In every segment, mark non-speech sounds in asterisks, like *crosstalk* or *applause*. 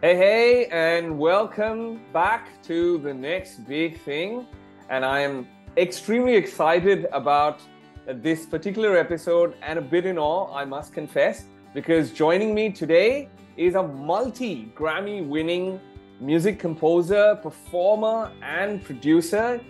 Hey, hey, and welcome back to the next big thing. And I am extremely excited about this particular episode and a bit in awe, I must confess, because joining me today is a multi Grammy winning music composer, performer, and producer.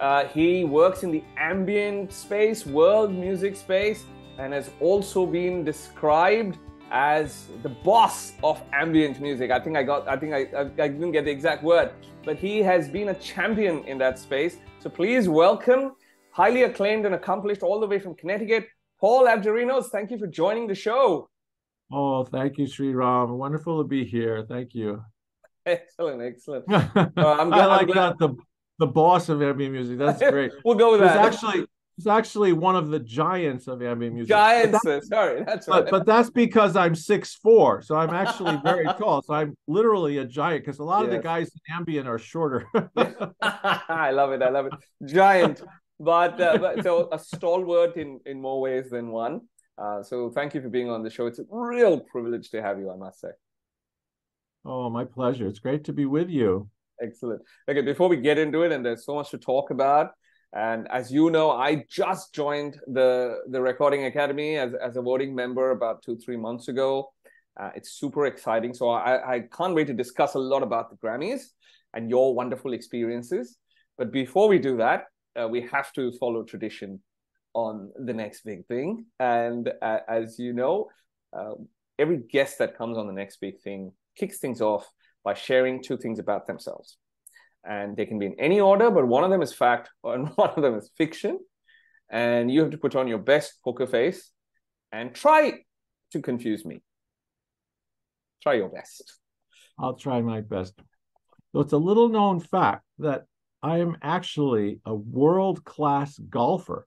Uh, he works in the ambient space, world music space, and has also been described as the boss of ambient music. I think I got, I think I, I, I, didn't get the exact word, but he has been a champion in that space. So please welcome, highly acclaimed and accomplished all the way from Connecticut, Paul Avgerinos. Thank you for joining the show. Oh, thank you, Shriram. Wonderful to be here. Thank you. *laughs* Excellent, excellent. *laughs* Uh, I'm glad, I like glad. that the the boss of ambient music. That's *laughs* great. we'll go with that. Actually, He's actually one of the giants of ambient music. Giants, that, sorry, that's right. But, but, that's because I'm six four, so I'm actually very *laughs* tall. So I'm literally a giant because a lot yes. of the guys in ambient are shorter. *laughs* *laughs* I love it. I love it. Giant, but, uh, but so a stalwart in in more ways than one. Uh, so thank you for being on the show. It's a real privilege to have you, I must say. Oh, my pleasure. It's great to be with you. Excellent. Okay, before we get into it, and there's so much to talk about, and as you know, I just joined the, the Recording Academy as, as a voting member about two, three months ago. Uh, it's super exciting. So I, I can't wait to discuss a lot about the Grammys and your wonderful experiences. But before we do that, uh, we have to follow tradition on the next big thing. And uh, as you know, uh, every guest that comes on the next big thing kicks things off by sharing two things about themselves and they can be in any order, but one of them is fact *laughs* and one of them is fiction. And you have to put on your best poker face and try to confuse me. Try your best. I'll try my best. So it's a little known fact that I am actually a world class golfer.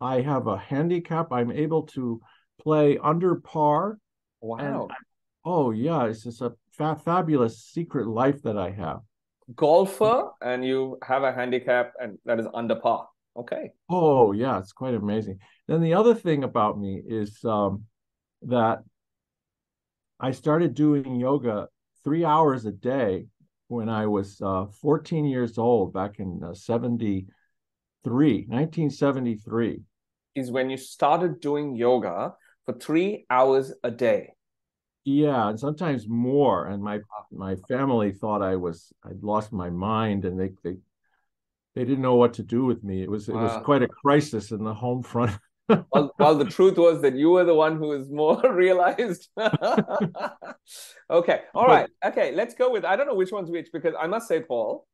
I have a handicap. I'm able to play under par. Wow. oh, yeah. It's just a fa- fabulous secret life that I have golfer and you have a handicap and that is under par. Okay. Oh yeah, it's quite amazing. Then the other thing about me is um, that I started doing yoga three hours a day when I was uh, 14 years old back in uh, 73, 1973. Is when you started doing yoga for three hours a day yeah and sometimes more and my my family thought i was i'd lost my mind and they they they didn't know what to do with me. It was it was quite a crisis in the home front. Well, *laughs* well the truth was that you were the one who was more *laughs* realized. *laughs* Okay all right okay let's go with i don't know which one's which because i must say paul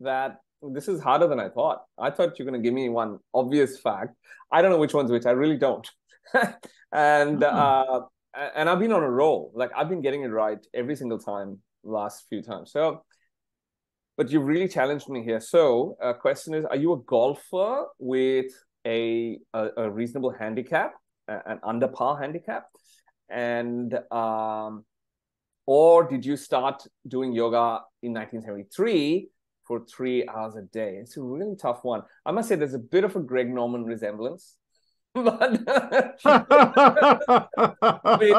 that this is harder than i thought. I thought you're going to give me one obvious fact. I don't know which one's which i really don't. And hmm. uh, and I've been on a roll. Like I've been getting it right every single time last few times. So, but you've really challenged me here. So, uh, question is: Are you a golfer with a a, a reasonable handicap, an under par handicap, and um, or did you start doing yoga in 1973 for three hours a day? It's a really tough one. I must say, there's a bit of a Greg Norman resemblance a bit,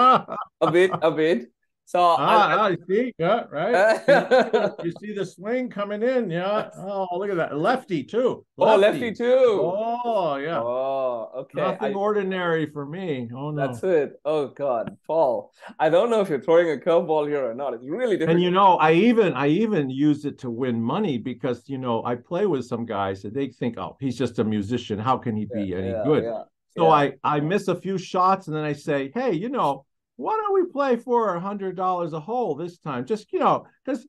a bit, a bit. So ah, I, I, see, yeah, right. *laughs* you see the swing coming in, yeah. Oh, look at that, lefty too. Lefty. Oh, lefty too. Oh, yeah. Oh, okay. Nothing I, ordinary for me. Oh no. That's it. Oh God, Paul. I don't know if you're throwing a curveball here or not. It's really difficult. And you know, I even I even use it to win money because you know I play with some guys that they think, oh, he's just a musician. How can he be yeah, any yeah, good? Yeah. So yeah. I I miss a few shots and then I say, hey, you know, why don't we play for a hundred dollars a hole this time? Just you know, because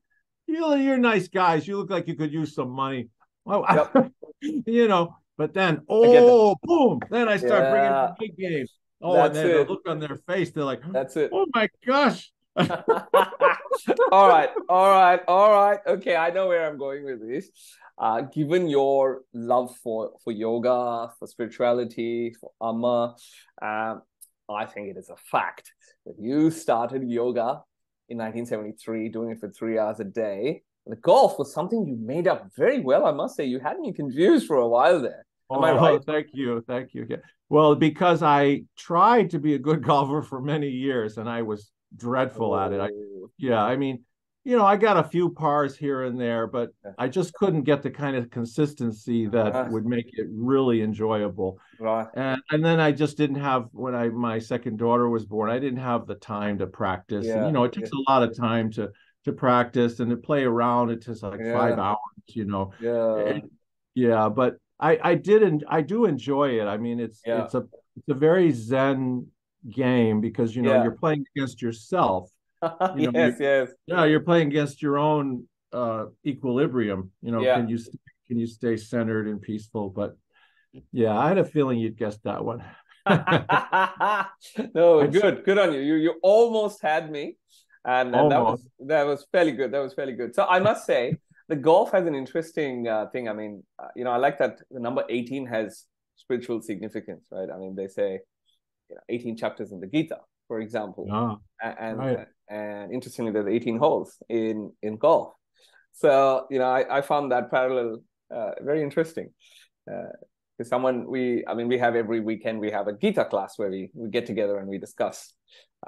you know, you're nice guys. You look like you could use some money. Well, yep. *laughs* you know, but then oh boom, then I start yeah. bringing big games. Oh, That's and then it. the look on their face, they're like, That's it. Oh my gosh. *laughs* all right, all right, all right. Okay, I know where I'm going with this. Uh, given your love for for yoga, for spirituality, for amma, um, I think it is a fact that you started yoga in 1973, doing it for three hours a day. The golf was something you made up very well, I must say. You had me confused for a while there. Am oh, I right? *laughs* Thank you, thank you. Yeah. Well, because I tried to be a good *laughs* golfer for many years, and I was dreadful oh. at it. I, oh. yeah, I mean, you know, I got a few pars here and there, but. I just couldn't get the kind of consistency that right. would make it really enjoyable. Right. And and then I just didn't have when I my second daughter was born, I didn't have the time to practice. Yeah. And, you know, it takes yeah. a lot of time to to practice and to play around. It takes like five hours, you know. Yeah. And, yeah, but I I didn't I do enjoy it. I mean, it's it's a it's a very zen game because you know you're playing against yourself *laughs* you know, yes, yes. Yeah, you're playing against your own uh, equilibrium. You know, yeah. can you can you stay centered and peaceful? But yeah, I had a feeling you'd guess that one. *laughs* no, *laughs* good, good on you. You you almost had me, and, and that was that was fairly good. That was fairly good. So I must say, the golf has an interesting uh, thing. I mean, uh, you know, I like that the number eighteen has spiritual significance, right? I mean, they say, you know, eighteen chapters in the Gita, for example, ah, and right and interestingly, there's 18 holes in in golf. So you know, I, I found that parallel uh, very interesting. Uh, someone we, I mean, we have every weekend we have a Gita class where we we get together and we discuss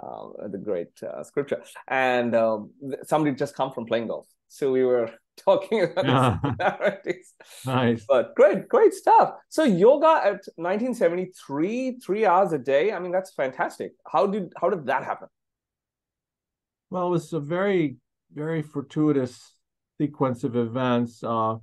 uh, the great uh, scripture. And um, somebody just come from playing golf, so we were talking about similarities. nice, but great, great stuff. So yoga at 1973, three hours a day. I mean, that's fantastic. How did how did that happen? Well, it was a very, very fortuitous sequence of events. Uh,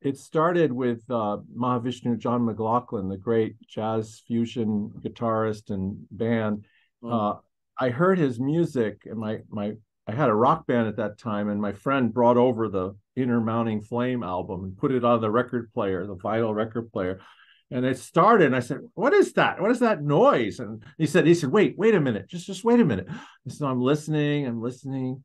it started with uh, Mahavishnu John McLaughlin, the great jazz fusion guitarist and band. Mm. Uh, I heard his music, and my my I had a rock band at that time, and my friend brought over the Inner Mounting Flame album and put it on the record player, the vinyl record player. And it started, and I said, "What is that? What is that noise?" And he said, "He said, wait, wait a minute, just just wait a minute." And so I'm listening, I'm listening,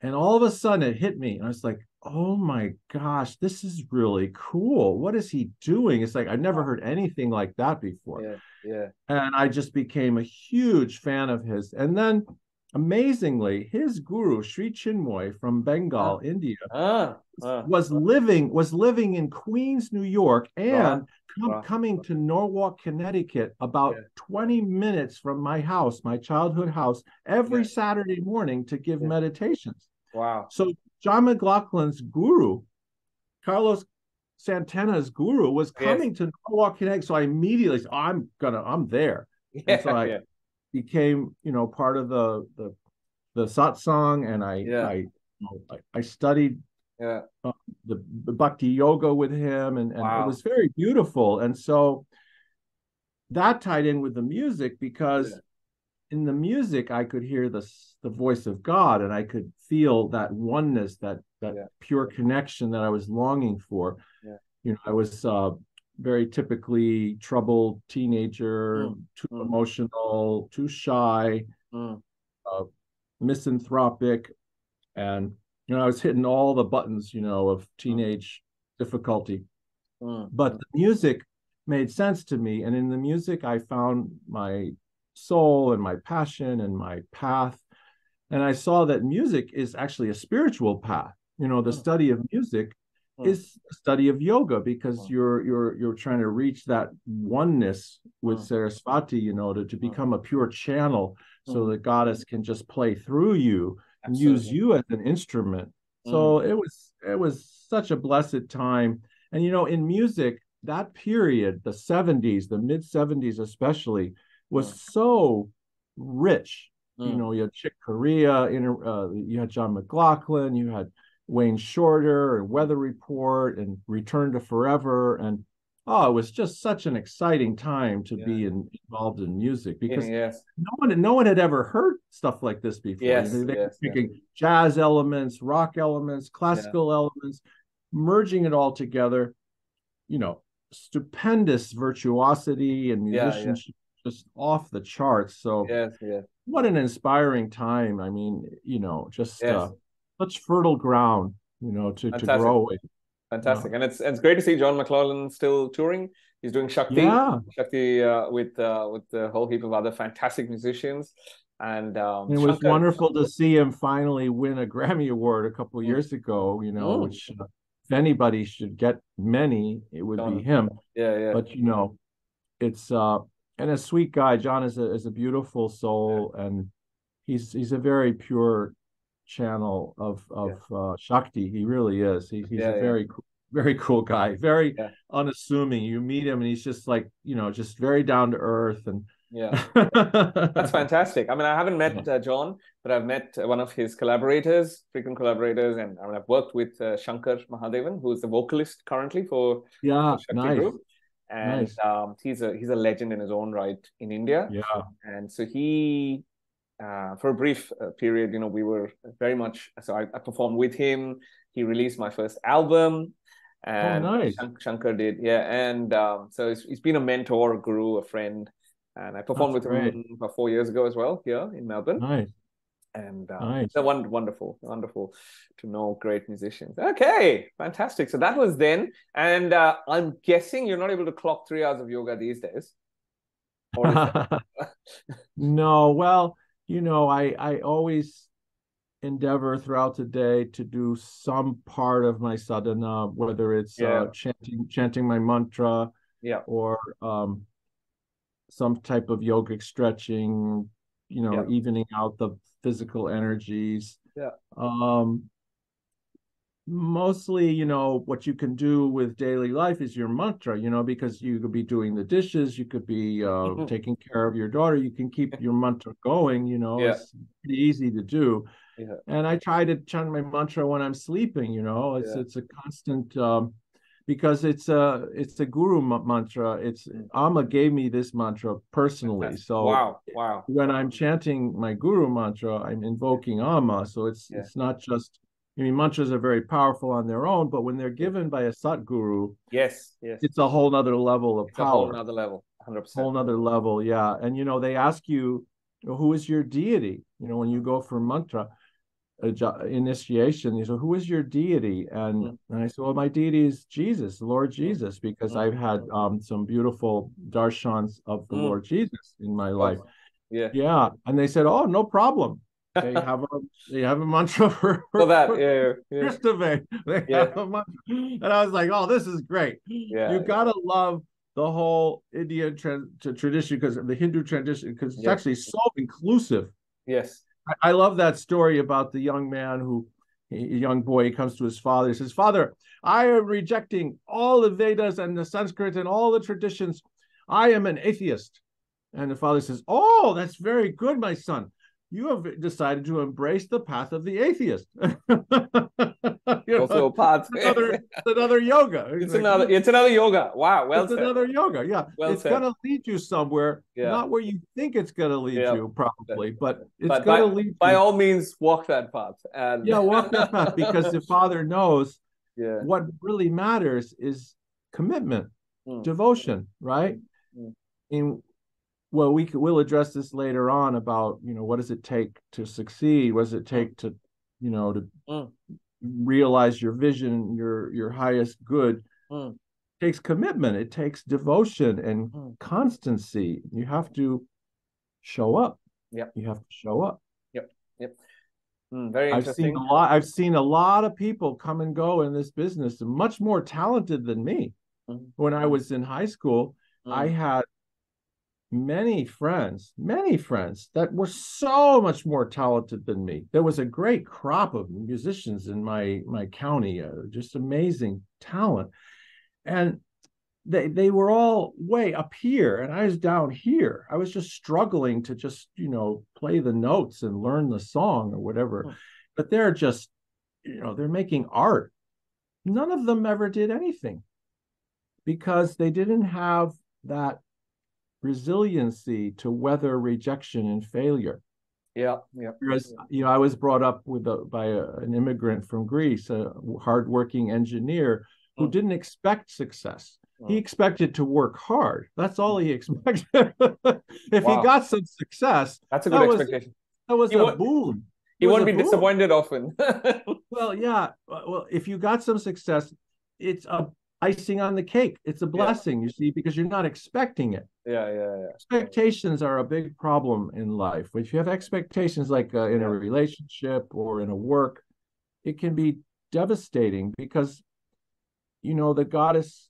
and all of a sudden it hit me, and I was like, "Oh my gosh, this is really cool! What is he doing?" It's like I've never heard anything like that before. Yeah, yeah. And I just became a huge fan of his. And then amazingly, his guru Sri Chinmoy from Bengal, ah. India, ah, ah, was living was living in Queens, New York, and com- coming to Norwalk, Connecticut, about yeah. 20 minutes from my house, my childhood house, every yeah. Saturday morning to give yeah. meditations. Wow! So John McLaughlin's guru, Carlos Santana's guru, was coming yes. to Norwalk, Connecticut. So I immediately said, oh, "I'm gonna, I'm there." *laughs* Yeah, so I, became you know part of the the the satsang and i yeah. i I, I studied yeah. uh, the, the bhakti yoga with him and, and wow. it was very beautiful and so that tied in with the music because yeah. in the music i could hear the the voice of god and i could feel that oneness that that pure connection that i was longing for you know i was uh very typically troubled teenager, mm. too mm. emotional, too shy, mm. uh, misanthropic, and you know I was hitting all the buttons, you know, of teenage difficulty. Mm. But the music made sense to me, and in the music I found my soul and my passion and my path. And I saw that music is actually a spiritual path. You know, the mm. study of music Hmm. is a study of yoga because hmm. you're you're you're trying to reach that oneness with hmm. Saraswati, you know, to, to become a pure channel so the goddess can just play through you and use you as an instrument. So it was it was such a blessed time. And you know, in music, that period, the 70s, the mid 70s especially, was so rich. You know, you had Chick Corea, uh, you had John McLaughlin, you had Wayne Shorter and Weather Report and Return to Forever and oh it was just such an exciting time to yeah. be in, involved in music because *laughs* yes. no one no one had ever heard stuff like this before yes, they, they yes, yeah. jazz elements rock elements classical elements merging it all together you know stupendous virtuosity and musicianship just off the charts so yes, yes. what an inspiring time i mean you know just uh, such fertile ground, you know, to, to grow with. Fantastic, and it's it's great to see John McLaughlin still touring. He's doing Shakti, yeah. Shakti uh, with uh, with a whole heap of other fantastic musicians. And um, it was Shankar, wonderful to see him finally win a Grammy Award a couple mm. years ago. You know, mm. which uh, if anybody should get many, it would John. be him. Yeah, yeah. But you know, it's uh, and a sweet guy. John is a is a beautiful soul, yeah. and he's he's a very pure channel of of yeah. uh, Shakti. He really is. He, he's yeah, a very cool, very cool guy. Very unassuming. You meet him and he's just like you know just very down to earth and. Yeah, *laughs* that's fantastic. I mean, I haven't met uh, John, but I've met one of his collaborators, frequent collaborators, and I mean, I've worked with uh, Shankar Mahadevan, who's the vocalist currently for yeah, nice. Group and nice. um, he's a he's a legend in his own right in India. Yeah, and so he, uh, for a brief uh, period, you know, we were very much. So I, I, performed with him. He released my first album, oh, and oh, nice. Shankar did, yeah. And um, so he's, been a mentor, a guru, a friend, and I performed That's with great. him about four years ago as well here in Melbourne. Nice and uh, nice. so wonderful wonderful to know great musicians okay fantastic so that was then and uh, i'm guessing you're not able to clock three hours of yoga these days *laughs* no well you know i i always endeavor throughout the day to do some part of my sadhana whether it's uh, yeah. uh, chanting chanting my mantra yeah or um some type of yogic stretching you know yeah. evening out the physical energies. Yeah. Um, mostly, you know, what you can do with daily life is your mantra, you know, because you could be doing the dishes, you could be uh, mm-hmm. taking care of your daughter, you can keep your mantra going, you know, yeah. it's pretty easy to do. Yeah. And I try to chant my mantra when I'm sleeping, you know, it's yeah. it's a constant um, because it's a it's a guru mantra. It's Amma gave me this mantra personally. So wow, wow. When I'm chanting my guru mantra, I'm invoking Amma. So it's it's not just. I mean, mantras are very powerful on their own, but when they're given by a Satguru, yes, yes, it's a whole nother level of it's power. A whole nother level, hundred percent. Whole nother level, yeah. And you know, they ask you, who is your deity? You know, when you go for mantra, initiation. He said, "Who is your deity?" And, mm-hmm. and I said, "Well, my deity is Jesus, the Lord Jesus, because mm-hmm. I've had um, some beautiful darshans of the mm-hmm. Lord Jesus in my life." Yeah, yeah. And they said, "Oh, no problem." They *laughs* have a they have a mantra for, for that. Yeah, yeah. Christopher. *laughs* They yeah. have a mantra. And I was like, "Oh, this is great." Yeah, you gotta love the whole Indian tra- tradition because the Hindu tradition because it's yes. actually so inclusive. Yes I love that story about the young man who, a young boy, he comes to his father. He says, Father, I am rejecting all the Vedas and the Sanskrit and all the traditions. I am an atheist. And the father says, Oh, that's very good, my son you have decided to embrace the path of the atheist. *laughs* also a path. another, it's another yoga. It's, it's like, another. It's another yoga. Wow. Well, it's said. another yoga. Yeah. Well it's going to lead you somewhere. Yeah. Not where you think it's going to lead yeah. you, probably, but it's going to lead. By you. all means, walk that path. And yeah, walk that path *laughs* because the Father knows. Yeah. What really matters is commitment, mm. devotion, right? Mm. In well we we'll address this later on about you know what does it take to succeed? What does it take to you know to mm. realize your vision your your highest good? Mm. it takes commitment. It takes devotion and mm. constancy. You have to show up. Yeah you have to show up. Yep. Yep. Mm, very I've seen a lot I've seen a lot of people come and go in this business much more talented than me. Mm. when I was in high school I mm. had many friends, many friends that were so much more talented than me. There was a great crop of musicians in my my county, uh, just amazing talent, and they they were all way up here, and I was down here. I was just struggling to just you know play the notes and learn the song or whatever. Oh. But they're just you know they're making art. None of them ever did anything because they didn't have that resiliency to weather rejection and failure. Yeah, yeah. Whereas, you know, I was brought up with a, by a, an immigrant from Greece, a hardworking engineer who mm. didn't expect success. Mm. He expected to work hard. That's all he *laughs* expected. if wow. he got some success, that's a good that expectation. Was, that was he a boom. He won't be boom. disappointed often. *laughs* well, yeah. Well, if you got some success, it's a icing on the cake. It's a blessing, yeah. you see, because you're not expecting it. Yeah, yeah, yeah. Expectations are a big problem in life. If you have expectations like uh, in yeah. a relationship or in a work, it can be devastating because, you know, the goddess,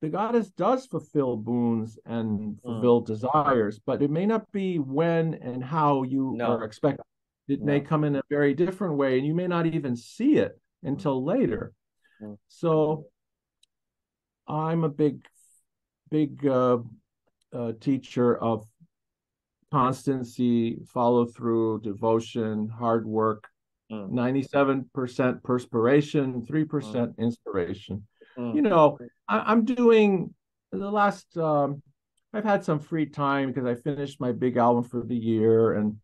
the goddess does fulfill boons and mm. fulfill mm. desires, but it may not be when and how you no. are expecting. It yeah. may come in a very different way, and you may not even see it until later. Mm. So I'm a big, big uh, uh, teacher of constancy, follow through, devotion, hard work. Mm. 97% perspiration, 3% mm. inspiration. Mm. You know, I, am doing the last, um, I've had some free time because I finished my big album for the year and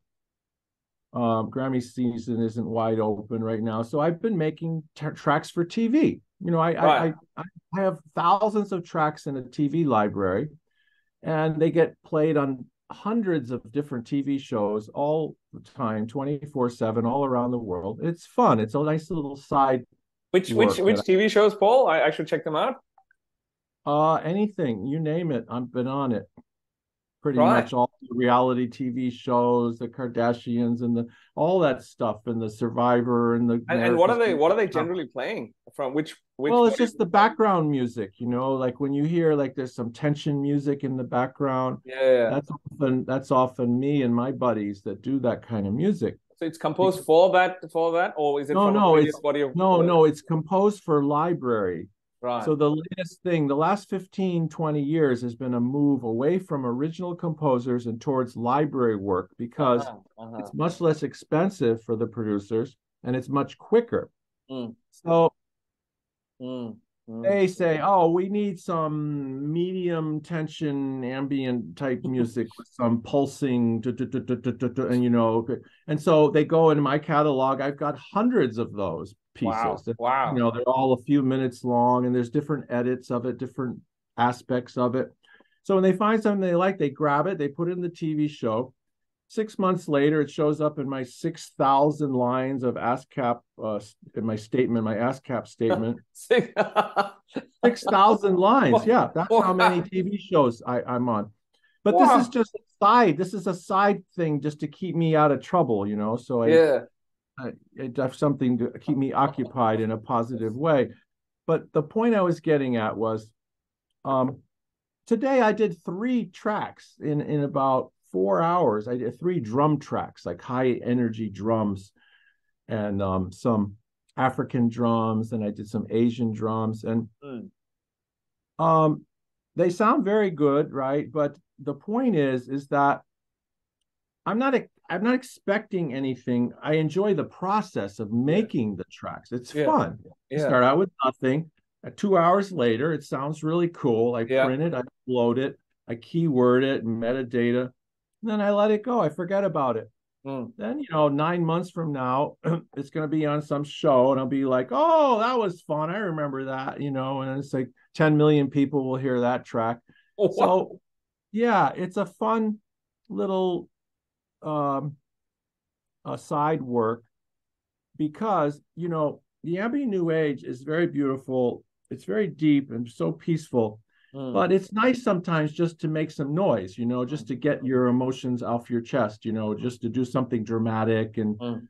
um, Grammy season isn't wide open right now. So I've been making t- tracks for TV. You know, I, right. I, I, I have thousands of tracks in a TV library and they get played on hundreds of different TV shows all the time, 24 7, all around the world. It's fun. It's a nice little side. Which which which TV shows, Paul? I, I should check them out. Uh anything, you name it. I've been on it pretty right. much all the reality TV shows, the Kardashians and the all that stuff, and the Survivor and the. And, and what are they? What are they generally playing from? Which? which well, it's just the background music. You know, like when you hear like there's some tension music in the background. Yeah, yeah. That's often that's often me and my buddies that do that kind of music. So it's composed for that for that, or is it? No, no, it's no, no. It's composed for library. Right. So the latest thing, the last 15, 20 years has been a move away from original composers and towards library work because uh-huh, uh-huh. it's much less expensive for the producers and it's much quicker. Mm. So mm. Mm. they say, oh, we need some medium tension ambient type *laughs* music with some pulsing, and you know, and so they go in my catalog. I've got hundreds of those pieces. Wow. wow. You know, they're all a few minutes long and there's different edits of it, different aspects of it. So when they find something they like, they grab it, they put it in the TV show. Six months later, it shows up in my 6,000 lines of ASCAP, uh, in my statement, my ASCAP statement. *laughs* 6,000 *laughs* lines. Yeah, that's how many TV shows I, I'm on. But wow. this is just a side. This is a side thing just to keep me out of trouble, you know. So I, yeah I have something to keep me occupied in a positive way. But the point I was getting at was um, today I did three tracks in, in about four hours. I did three drum tracks, like high energy drums and um, some African drums, and I did some Asian drums. And mm. um, they sound very good, right? But the point is, is that I'm not I'm not expecting anything. I enjoy the process of making the tracks. It's yeah. fun. Yeah. start out with nothing. Uh, two hours later, it sounds really cool. I yeah. print it, I load it, I keyword it, metadata, then I let it go. I forget about it. Mm. Then, you know, nine months from now, *clears throat* it's going to be on some show and I'll be like, oh, that was fun. I remember that, you know, and it's like 10 million people will hear that track. Oh, so, yeah, it's a fun little um, uh, side work because you know the ambient new age is very beautiful it's very deep and so peaceful mm. but it's nice sometimes just to make some noise you know just to get your emotions off your chest you know just to do something dramatic and mm.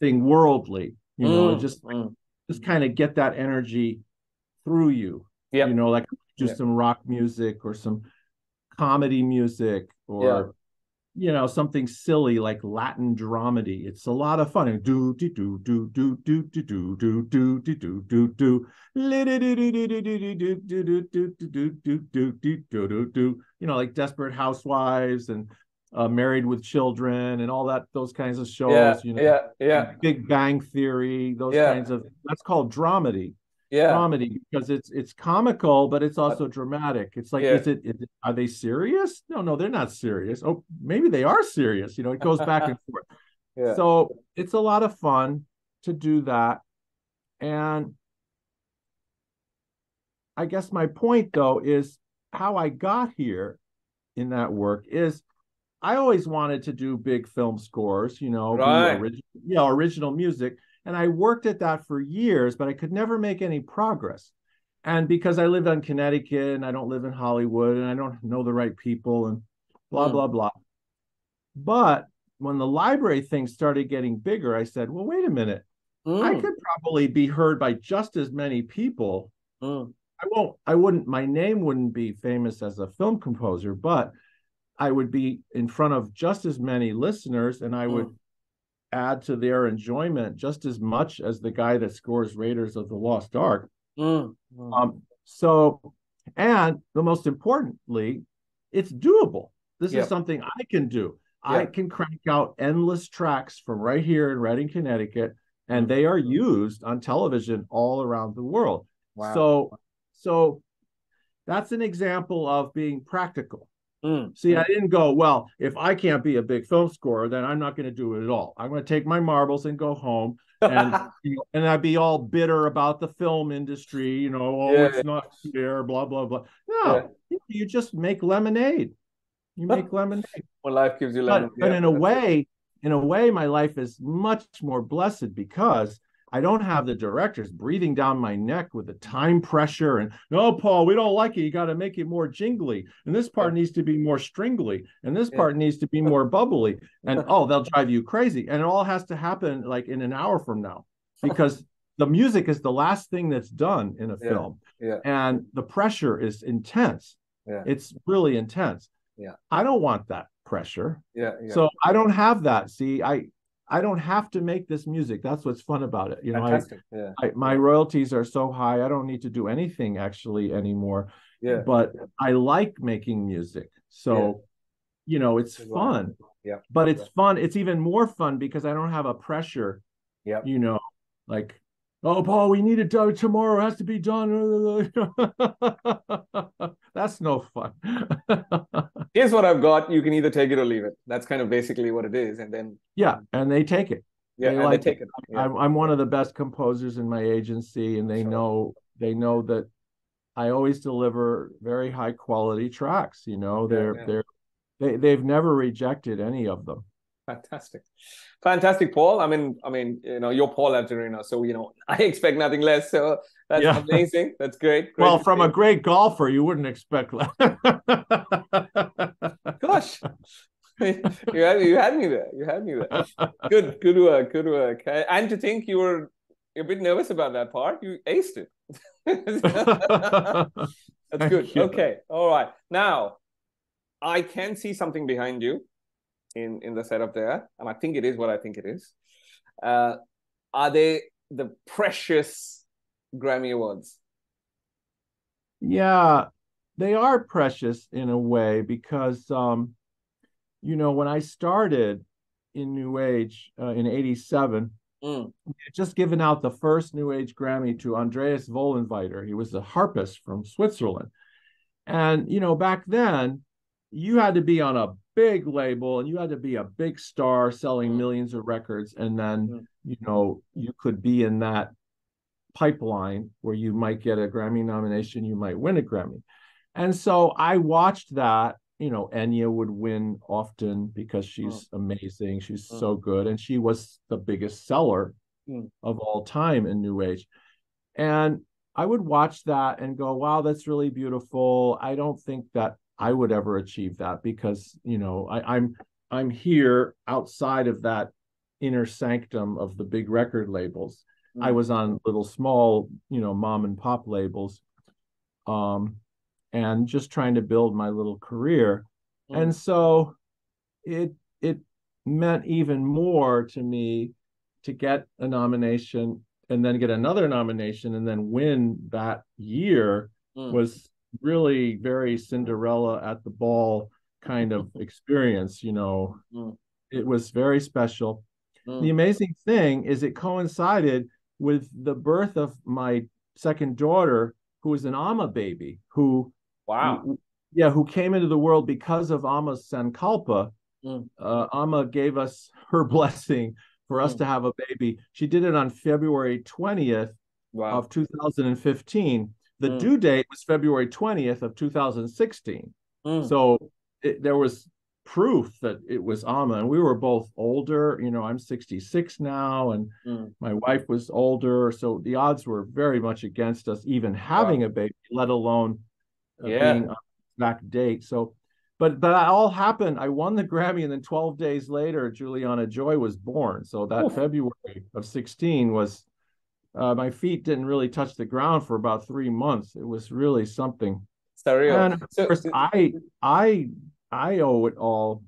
thing worldly you know just mm. just kind of get that energy through you yeah you know like do yep. some rock music or some comedy music or you know something silly like Latin dramedy. It's a lot of fun. Do do do do do do do do do do do do do do do you know like Desperate Housewives and uh, Married with Children and all that those kinds of shows. Yeah, you know, yeah, yeah. Big Bang Theory, those yeah. kinds of that's called dramedy yeah. comedy because it's it's comical, but it's also dramatic. It's like, yeah. is, it, is it are they serious? No, no, they're not serious. Oh, maybe they are serious. You know, it goes back and *laughs* forth. Yeah. So it's a lot of fun to do that. And I guess my point though is how I got here in that work is I always wanted to do big film scores, you know, right. original, you know, original music. And I worked at that for years, but I could never make any progress. And because I lived on Connecticut and I don't live in Hollywood and I don't know the right people and blah, mm. blah, blah. But when the library thing started getting bigger, I said, well, wait a minute. Mm. I could probably be heard by just as many people. Mm. I won't, I wouldn't, my name wouldn't be famous as a film composer, but I would be in front of just as many listeners and I would add to their enjoyment just as much as the guy that scores Raiders of the Lost Ark. Mm. Mm. Um, so, and the most importantly, it's doable. This yep. is something I can do. I can crank out endless tracks from right here in Redding, Connecticut, and they are used on television all around the world. Wow. So, so that's an example of being practical. Mm. See, I didn't go, well, if I can't be a big film scorer, then I'm not going to do it at all. I'm going to take my marbles and go home and *laughs* you know, and I'd be all bitter about the film industry, you know, oh, yeah. it's not fair, blah, blah, blah. No, yeah. you just make lemonade. You *laughs* make lemonade. Well, life gives you lemonade. But, but in a way, in a way, my life is much more blessed because I don't have the directors breathing down my neck with the time pressure and no, Paul, we don't like it. You got to make it more jingly, and this part needs to be more stringly, and this part needs to be more *laughs* bubbly, and oh, they'll drive you crazy, and it all has to happen like in an hour from now, *laughs* because the music is the last thing that's done in a yeah. film, yeah. and the pressure is intense. Yeah. It's really intense. Yeah, I don't want that pressure. Yeah, yeah. So I don't have that. See, I I don't have to make this music. That's what's fun about it. You know, I, yeah. I, my royalties are so high. I don't need to do anything actually anymore. Yeah. But I like making music. So, yeah. you know, it's fun. Yeah. But it's fun. It's even more fun because I don't have a pressure. Yeah. You know, like oh paul we need it done tomorrow. It has to be done. *laughs* That's no fun. *laughs* Here's what i've got. You can either take it or leave it. That's kind of basically what it is and then yeah and they take it. Yeah they, like they take it, it. I'm, I'm one of the best composers in my agency and they sure. know they know that i always deliver very high quality tracks you know? They're yeah, yeah. they're they, they've never rejected any of them Fantastic, fantastic, Paul. I mean, I mean, you know, you're Paul Avgerinos, so you know, *laughs* I expect nothing less. So that's yeah. amazing. That's great. great well, from see. a great golfer, you wouldn't expect that. *laughs* Gosh, *laughs* you had you had me there. You had me there. Good, good work, good work. And to think you were a bit nervous about that part, you aced it. that's good. Okay, all right. Now, I can see something behind you in in the setup there, and I think it is what I think it is. Uh, are they the precious Grammy Awards? Yeah, they are precious in a way because, um, you know, when I started in New Age uh, in '87, mm. just given out the first New Age Grammy to Andreas Vollenweider. He was a harpist from Switzerland, and you know, back then you had to be on a big label and you had to be a big star selling mm. millions of records and then mm. you know you could be in that pipeline where you might get a grammy nomination you might win a grammy and so i watched that you know enya would win often because she's mm. amazing she's mm. so good and she was the biggest seller mm. of all time in new age and i would watch that and go wow that's really beautiful i don't think that I would ever achieve that because you know I, I'm I'm here outside of that inner sanctum of the big record labels. Mm-hmm. I was on little small, you know, mom and pop labels, um, and just trying to build my little career. Mm-hmm. And so it it meant even more to me to get a nomination and then get another nomination and then win that year mm. was really very Cinderella at the ball kind of experience. You know, mm. it was very special. Mm. The amazing thing is it coincided with the birth of my second daughter, who was an Amma baby, who wow, who, yeah, who came into the world because of Amma's Sankalpa. Mm. Uh, Amma gave us her *laughs* blessing for us mm. to have a baby. She did it on February 20th wow. of 2015 the mm. due date was February 20th of 2016. Mm. So it, there was proof that it was Amma. And we were both older. You know, I'm 66 now, and mm. my wife was older. So the odds were very much against us even having wow. a baby, let alone uh, yeah. being on exact date. So, but but that all happened. I won the Grammy, and then 12 days later, Juliana Joy was born. So that Oof. February of 16 was uh, my feet didn't really touch the ground for about three months. It was really something. Surreal. And of so, course, I I I owe it all.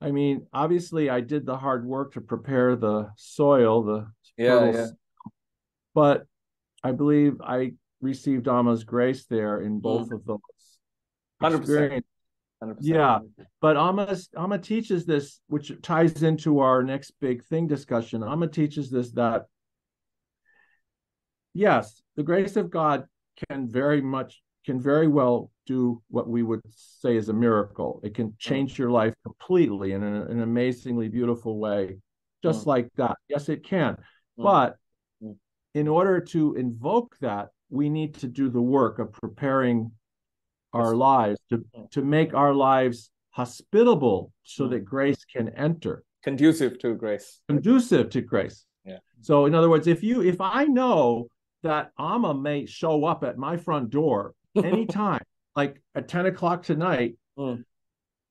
I mean, obviously, I did the hard work to prepare the soil, the yeah, yeah. But I believe I received Amma's grace there in both mm. of those. 100%. 100%. Yeah, but Amma Amma teaches this, which ties into our next big thing discussion. Amma teaches this that yes, the grace of God can very much can very well do what we would say is a miracle. It can change your life completely in an, an amazingly beautiful way, just mm. like that. Yes, it can. Mm. But mm. in order to invoke that, we need to do the work of preparing our lives to, mm. to make our lives hospitable so mm. that grace can enter. Conducive to grace. Conducive to grace. Yeah. So in other words, if you if I know that Amma may show up at my front door *laughs* anytime, like at 10 o'clock tonight, mm.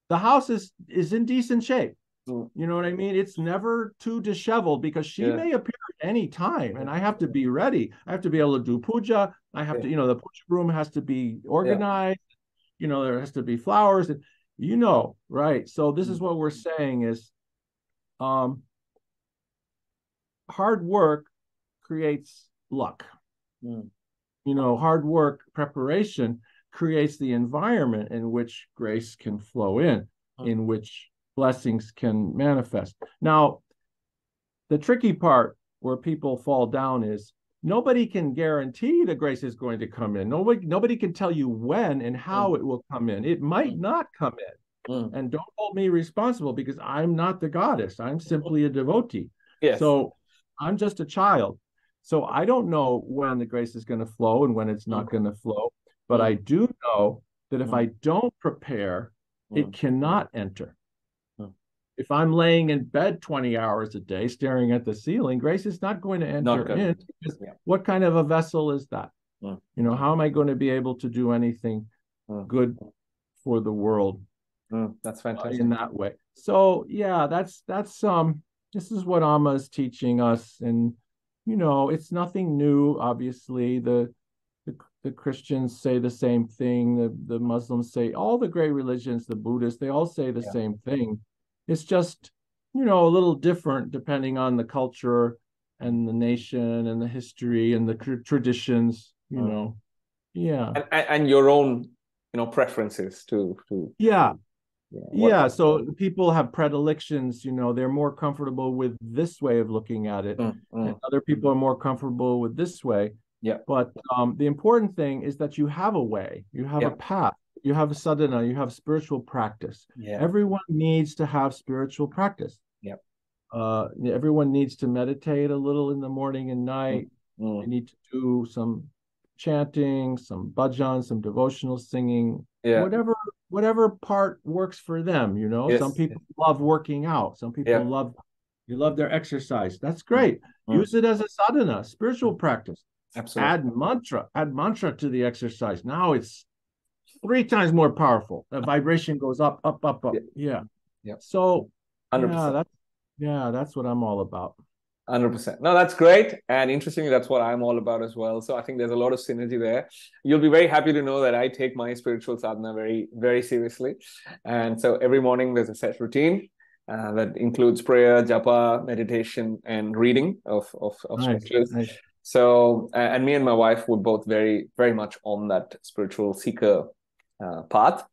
the house is is in decent shape. Mm. You know what I mean? It's never too disheveled because she yeah. may appear at any time and I have to be ready. I have to be able to do puja. I have yeah. to, you know, the puja room has to be organized. Yeah. You know, there has to be flowers and you know, right? So this is mm. what we're saying is um hard work creates luck. Mm. You know, hard work preparation creates the environment in which grace can flow in, in which blessings can manifest. Now, the tricky part where people fall down is nobody can guarantee the grace is going to come in. Nobody nobody can tell you when and how mm. it will come in. It might mm. not come in. Mm. And don't hold me responsible because I'm not the goddess. I'm *laughs* simply a devotee. Yes. So I'm just a child. So I don't know when the grace is going to flow and when it's not going to flow. But I mm. do know that if I don't prepare, it cannot enter if I'm laying in bed 20 hours a day staring at the ceiling, grace is not going to enter in. Yeah. What kind of a vessel is that? Mm. You know, how am I going to be able to do anything mm. good for the world? Mm. That's fantastic. in that way. So yeah, that's that's um this is what Amma is teaching us. And you know, it's nothing new, obviously. The the, the Christians say the same thing, the, the Muslims say all the great religions, the Buddhists, they all say the yeah. same thing it's just, you know, a little different depending on the culture and the nation and the history and the traditions, you mm. know. Yeah. And, and your own, you know, preferences to to Yeah. Yeah. yeah so people have predilections, you know, they're more comfortable with this way of looking at it. Mm, mm. And other people are more comfortable with this way. Yeah. But um, the important thing is that you have a way, you have yeah. a path you have a sadhana, you have spiritual practice. Yeah. Everyone needs to have spiritual practice. Yep. Uh, everyone needs to meditate a little in the morning and night. Mm. You need to do some chanting, some bhajan, some devotional singing, yeah. whatever whatever part works for them. You know, yes. some people love working out. Some people yeah. love you love their exercise. That's great. Mm. Use it as a sadhana, spiritual practice. Absolutely. Add mantra, add mantra to the exercise. Now it's three times more powerful. The *laughs* vibration goes up, up, up, up. Yeah. Yeah. So 100%. yeah, that's yeah, that's what I'm all about. 100%. No, that's great. And interestingly, that's what I'm all about as well. So I think there's a lot of synergy there. You'll be very happy to know that I take my spiritual sadhana very, very seriously. And so every morning there's a set routine uh, that includes prayer, japa, meditation, and reading of, of, of nice, scriptures. Nice. So, and me and my wife were both very, very much on that spiritual seeker uh, path.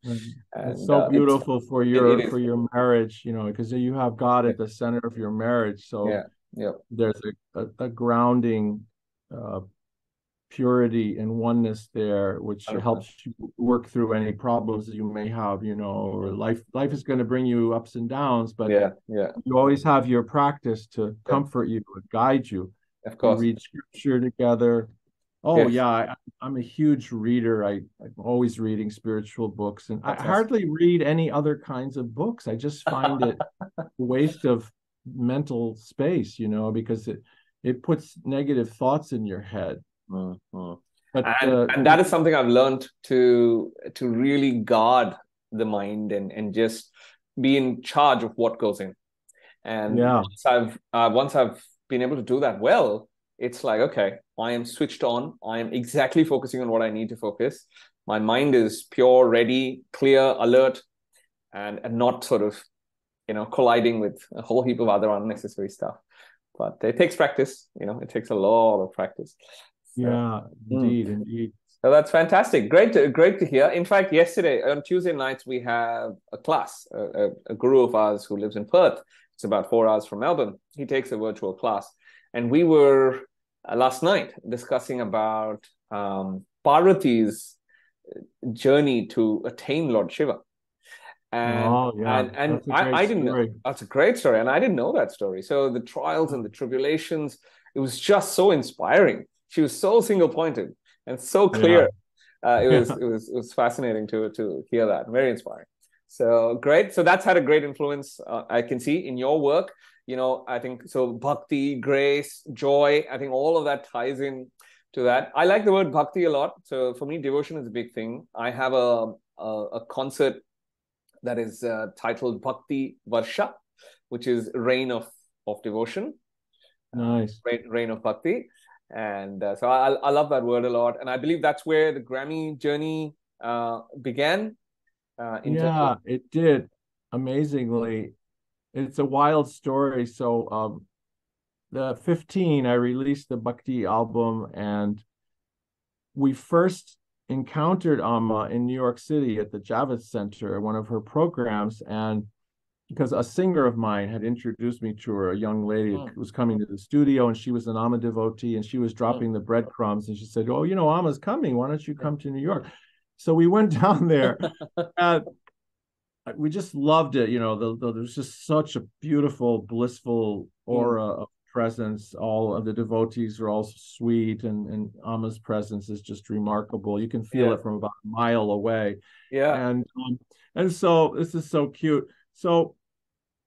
And, so uh, beautiful for your for your marriage, you know, because you have God at the center of your marriage. So yeah, yeah. there's a, a, a grounding uh, purity and oneness there, which helps you work through any problems that you may have. You know, or life life is going to bring you ups and downs, but yeah, yeah, you always have your practice to yeah. comfort you and guide you. Of course, read scripture together Oh yes. yeah, I, am a huge reader. I, I'm always reading spiritual books, and That's I hardly read any other kinds of books. I just find it a waste of mental space, you know, because it it puts negative thoughts in your head. Mm-hmm. But and, uh, and that is something I've learned to to really guard the mind and and just be in charge of what goes in. And yeah. once I've uh, once I've been able to do that well, it's like okay i am switched on i am exactly focusing on what i need to focus my mind is pure ready clear alert and, and not sort of you know, colliding with a whole heap of other unnecessary stuff. But it takes practice, you know, it takes a lot of practice. So, yeah, hmm. indeed, mm. indeed. So that's fantastic. Great, to, great to hear. In fact, yesterday on Tuesday nights we have a class. A, a, a, guru of ours who lives in Perth. It's about four hours from Melbourne. He takes a virtual class, and we were uh, last night discussing about um, Parvati's journey to attain Lord Shiva. And, oh, yeah. and, and I, I, didn't story. know that's a great story. And I didn't know that story. So the trials and the tribulations, it was just so inspiring. She was so single pointed and so clear. Yeah. Uh, it was *laughs* it was it was fascinating to to hear that. Very inspiring. So great. So that's had a great influence. Uh, I can see in your work. You know, I think so. Bhakti, grace, joy. I think all of that ties in to that. I like the word bhakti a lot. So for me, devotion is a big thing. I have a a, a concert that is uh, titled Bhakti Varsha, which is rain of of devotion. Nice. Rain, rain of bhakti. And uh, so I, I love that word a lot. And I believe that's where the Grammy journey uh, began. Uh, yeah, it did. Amazingly. It's a wild story. So, um, the 15, I released the Bhakti album, and we first encountered Amma in New York City at the Javits Center, one of her programs. And because a singer of mine had introduced me to her, a young lady oh. was coming to the studio and she was an Amma devotee and she was dropping oh. the breadcrumbs and she said, Oh, you know, Amma's coming. Why don't you come to New York? So we went *laughs* down there *laughs* and we just loved it. You know, the, the, there's just such a beautiful, blissful aura mm. of presence. All of the devotees are all sweet and, and Amma's presence is just remarkable. You can feel yeah. it from about a mile away. Yeah. And, um, and so this is so cute. So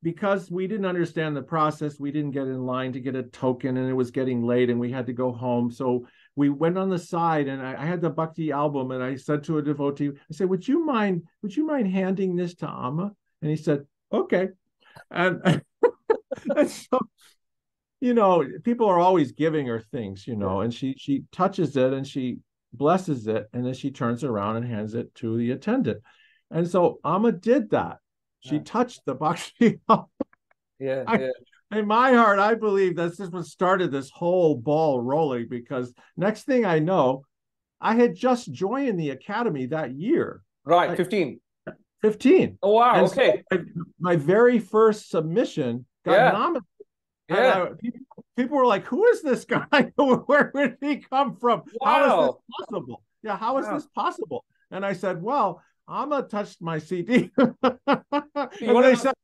because we didn't understand the process, we didn't get in line to get a token, and it was getting late, and we had to go home. So we went on the side, and I, I had the Bhakti album, and I said to a devotee, I said, "Would you mind? Would you mind handing this to Amma?" And he said, "Okay." And, *laughs* and so, you know, people are always giving her things, you know, and she she touches it and she blesses it, and then she turns around and hands it to the attendant. And so Amma did that she touched the bhakti. *laughs* yeah, I, yeah. In my heart, I believe that's just what started this whole ball rolling because next thing I know, I had just joined the academy that year. Right, I, 15. 15. Oh, wow. And okay. So my, my, very first submission got yeah. nominated. Yeah. People, people, were like, who is this guy? *laughs* Where did he come from? Wow. How is this possible? Yeah, how is wow. this possible? And I said, well, Amma touched my CD. *laughs* and they said,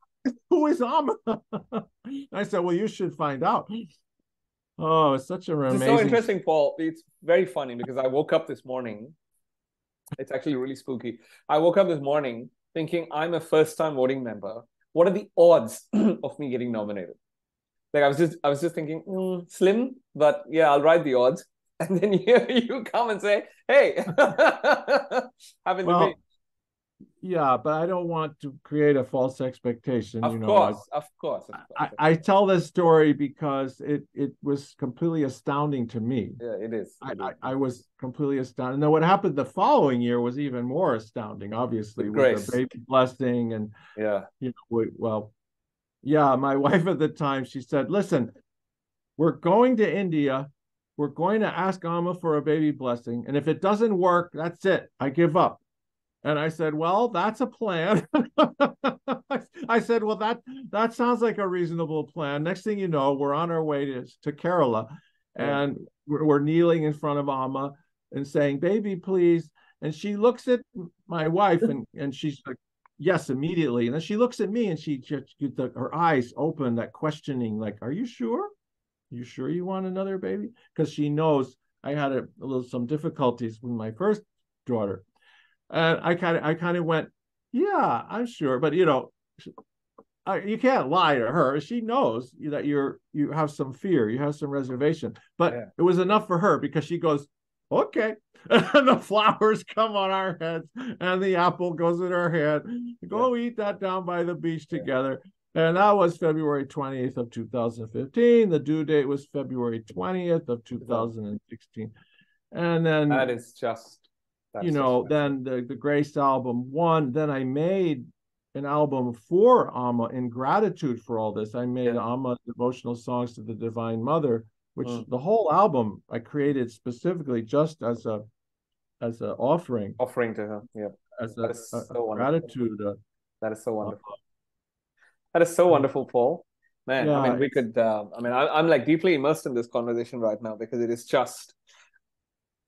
Who is Amma? *laughs* I said, Well, you should find out. Oh, it's such a amazing. It's so interesting, Paul. It's very funny because I woke up this morning. It's actually really spooky. I woke up this morning thinking I'm a first-time voting member. What are the odds *clears throat* of me getting nominated? Like I was just, I was just thinking, mm, slim, but yeah, I'll ride the odds. *laughs* And then you, you come and say, "Hey, *laughs* happen well, to be." yeah but i don't want to create a false expectation of you know course I, of course, of course. I, I, tell this story because it it was completely astounding to me yeah it is, I, I, I, was completely astounded and then what happened the following year was even more astounding obviously with, with the baby blessing and yeah you know we, well yeah my *laughs* wife at the time she said listen we're going to india we're going to ask Amma for a baby blessing. And if it doesn't work, that's it. I give up. And I said, "Well, that's a plan." *laughs* I said, "Well, that that sounds like a reasonable plan." Next thing you know, we're on our way to, to Kerala, and we're, we're kneeling in front of Amma and saying, "Baby, please." And she looks at my wife, *laughs* and and she's like, "Yes," immediately. And then she looks at me, and she, just her eyes open, that questioning, like, "Are you sure? You sure you want another baby?" Because she knows I had a, a little some difficulties with my first daughter and I kind of I kind of went, yeah, I'm sure, but you know, I, you can't lie to her. She knows that you're you have some fear, you have some reservation, but yeah. it was enough for her because she goes, okay. *laughs* And the flowers come on our heads, and the apple goes in our hand. Go yeah. eat that down by the beach together. And that was February 20th of 2015. The due date was February 20th of 2016. And then that is just that's you know, then the the Grace album won. Then I made an album for Amma in gratitude for all this. I made yeah. Amma devotional songs to the Divine Mother, which mm. the whole album I created specifically just as a as an offering. Offering to her, yeah. As a, so a gratitude. Uh, that is so wonderful. Uh, that is so wonderful, Paul. Man, yeah, I mean, we could. Uh, I mean, I, am like deeply immersed in this conversation right now because it is just,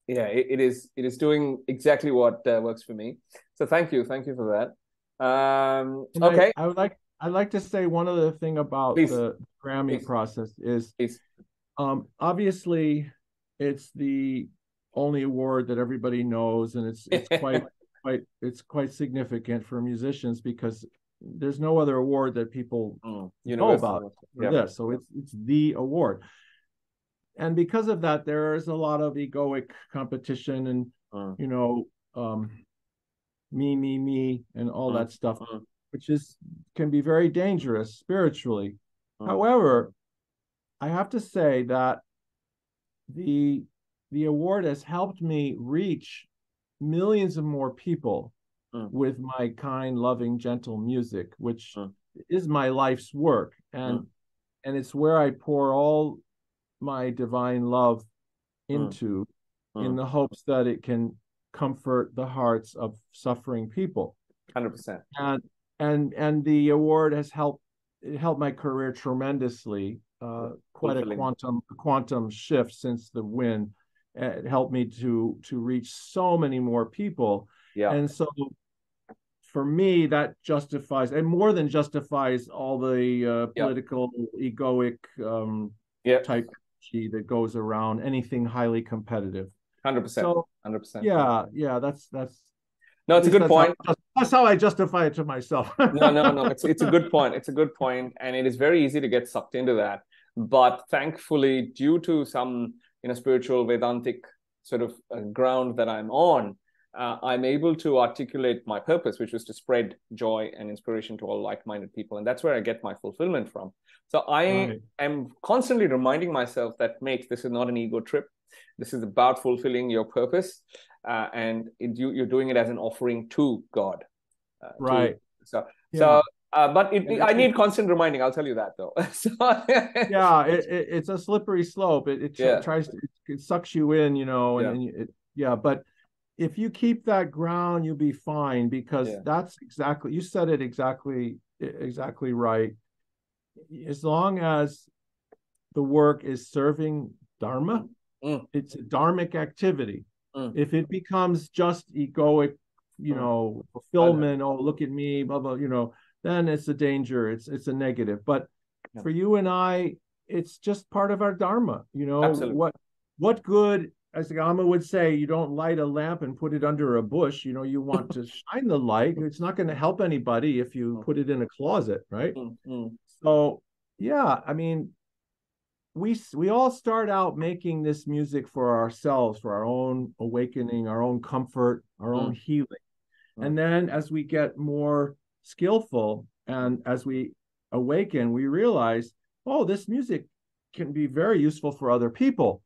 yeah, it, it is. It is doing exactly what uh, works for me. So thank you, thank you for that. Um, okay. I, I, would like I'd like to say one other thing about Please. the Grammy Please. process is Please. Um obviously it's the only award that everybody knows and it's it's quite *laughs* quite it's quite significant for musicians because there's no other award that people mm, know about yep. this. So it's it's the award. And because of that, there is a lot of egoic competition and mm. you know um me, me, me, and all mm-hmm. that stuff, which is can be very dangerous spiritually. However, I have to say that the the award has helped me reach millions of more people mm. with my kind, loving, gentle music, which mm. is my life's work, and mm. and it's where I pour all my divine love mm. into, in mm. the hopes that it can comfort the hearts of suffering people. Hundred percent. And and and the award has helped it helped my career tremendously. Uh, quite a quantum quantum shift since the win. It helped me to to reach so many more people. Yeah. And so for me, that justifies and more than justifies all the uh, political yep. egoic um, yep. type that goes around anything highly competitive. Hundred percent. Hundred percent. Yeah, yeah. That's that's. No, it's a good point. How, that's how I justify it to myself. no, no, no. *laughs* It's it's a good point. It's a good point, and it is very easy to get sucked into that. But thankfully, due to some you know spiritual Vedantic sort of uh, ground that I'm on, uh, I'm able to articulate my purpose, which is to spread joy and inspiration to all like-minded people, and that's where I get my fulfillment from. So I right. am constantly reminding myself that, mate, this is not an ego trip. This is about fulfilling your purpose, uh, and it, you, you're doing it as an offering to God. Uh, right. To, so, yeah. so uh, but it, I need constant reminding. I'll tell you that though. *laughs* so, yeah, *laughs* it, it, it's a slippery slope. It, it yeah. tries to it, sucks you in, you know, and, yeah. and it, yeah. But if you keep that ground, you'll be fine because yeah. that's exactly you said it exactly exactly right. As long as the work is serving dharma, Mm. It's a dharmic activity. Mm. If it becomes just egoic, you mm. know, fulfillment, oh, look at me, blah, blah, you know, then it's a danger. It's it's a negative. But yeah. for you and I, it's just part of our dharma. You know, Absolutely. what what good, as the Amma would say, you don't light a lamp and put it under a bush. You know, you want to *laughs* shine the light. It's not going to help anybody if you mm. put it in a closet, right? Mm-hmm. So yeah, I mean, we we all start out making this music for ourselves for our own awakening our own comfort our mm. own healing mm. and then as we get more skillful and as we awaken we realize oh this music can be very useful for other people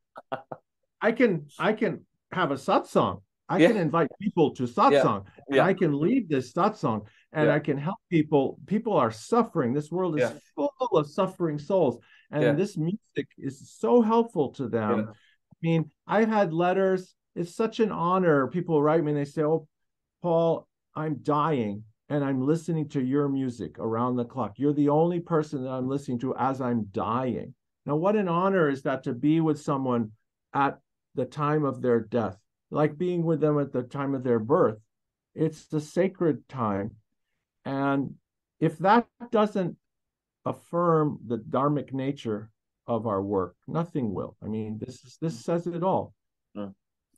*laughs* i can i can have a satsang i yeah. can invite people to satsang yeah. yeah. i can lead this satsang and i can help people people are suffering this world is full of suffering souls and this music is so helpful to them. I mean, I've had letters. It's such an honor. People write me and they say, "Oh, Paul, I'm dying." And I'm listening to your music around the clock. You're the only person that I'm listening to as I'm dying. Now, what an honor is that to be with someone at the time of their death, like being with them at the time of their birth. It's the sacred time. And if that doesn't affirm the dharmic nature of our work. Nothing will. I mean, this is this says it all. Mm.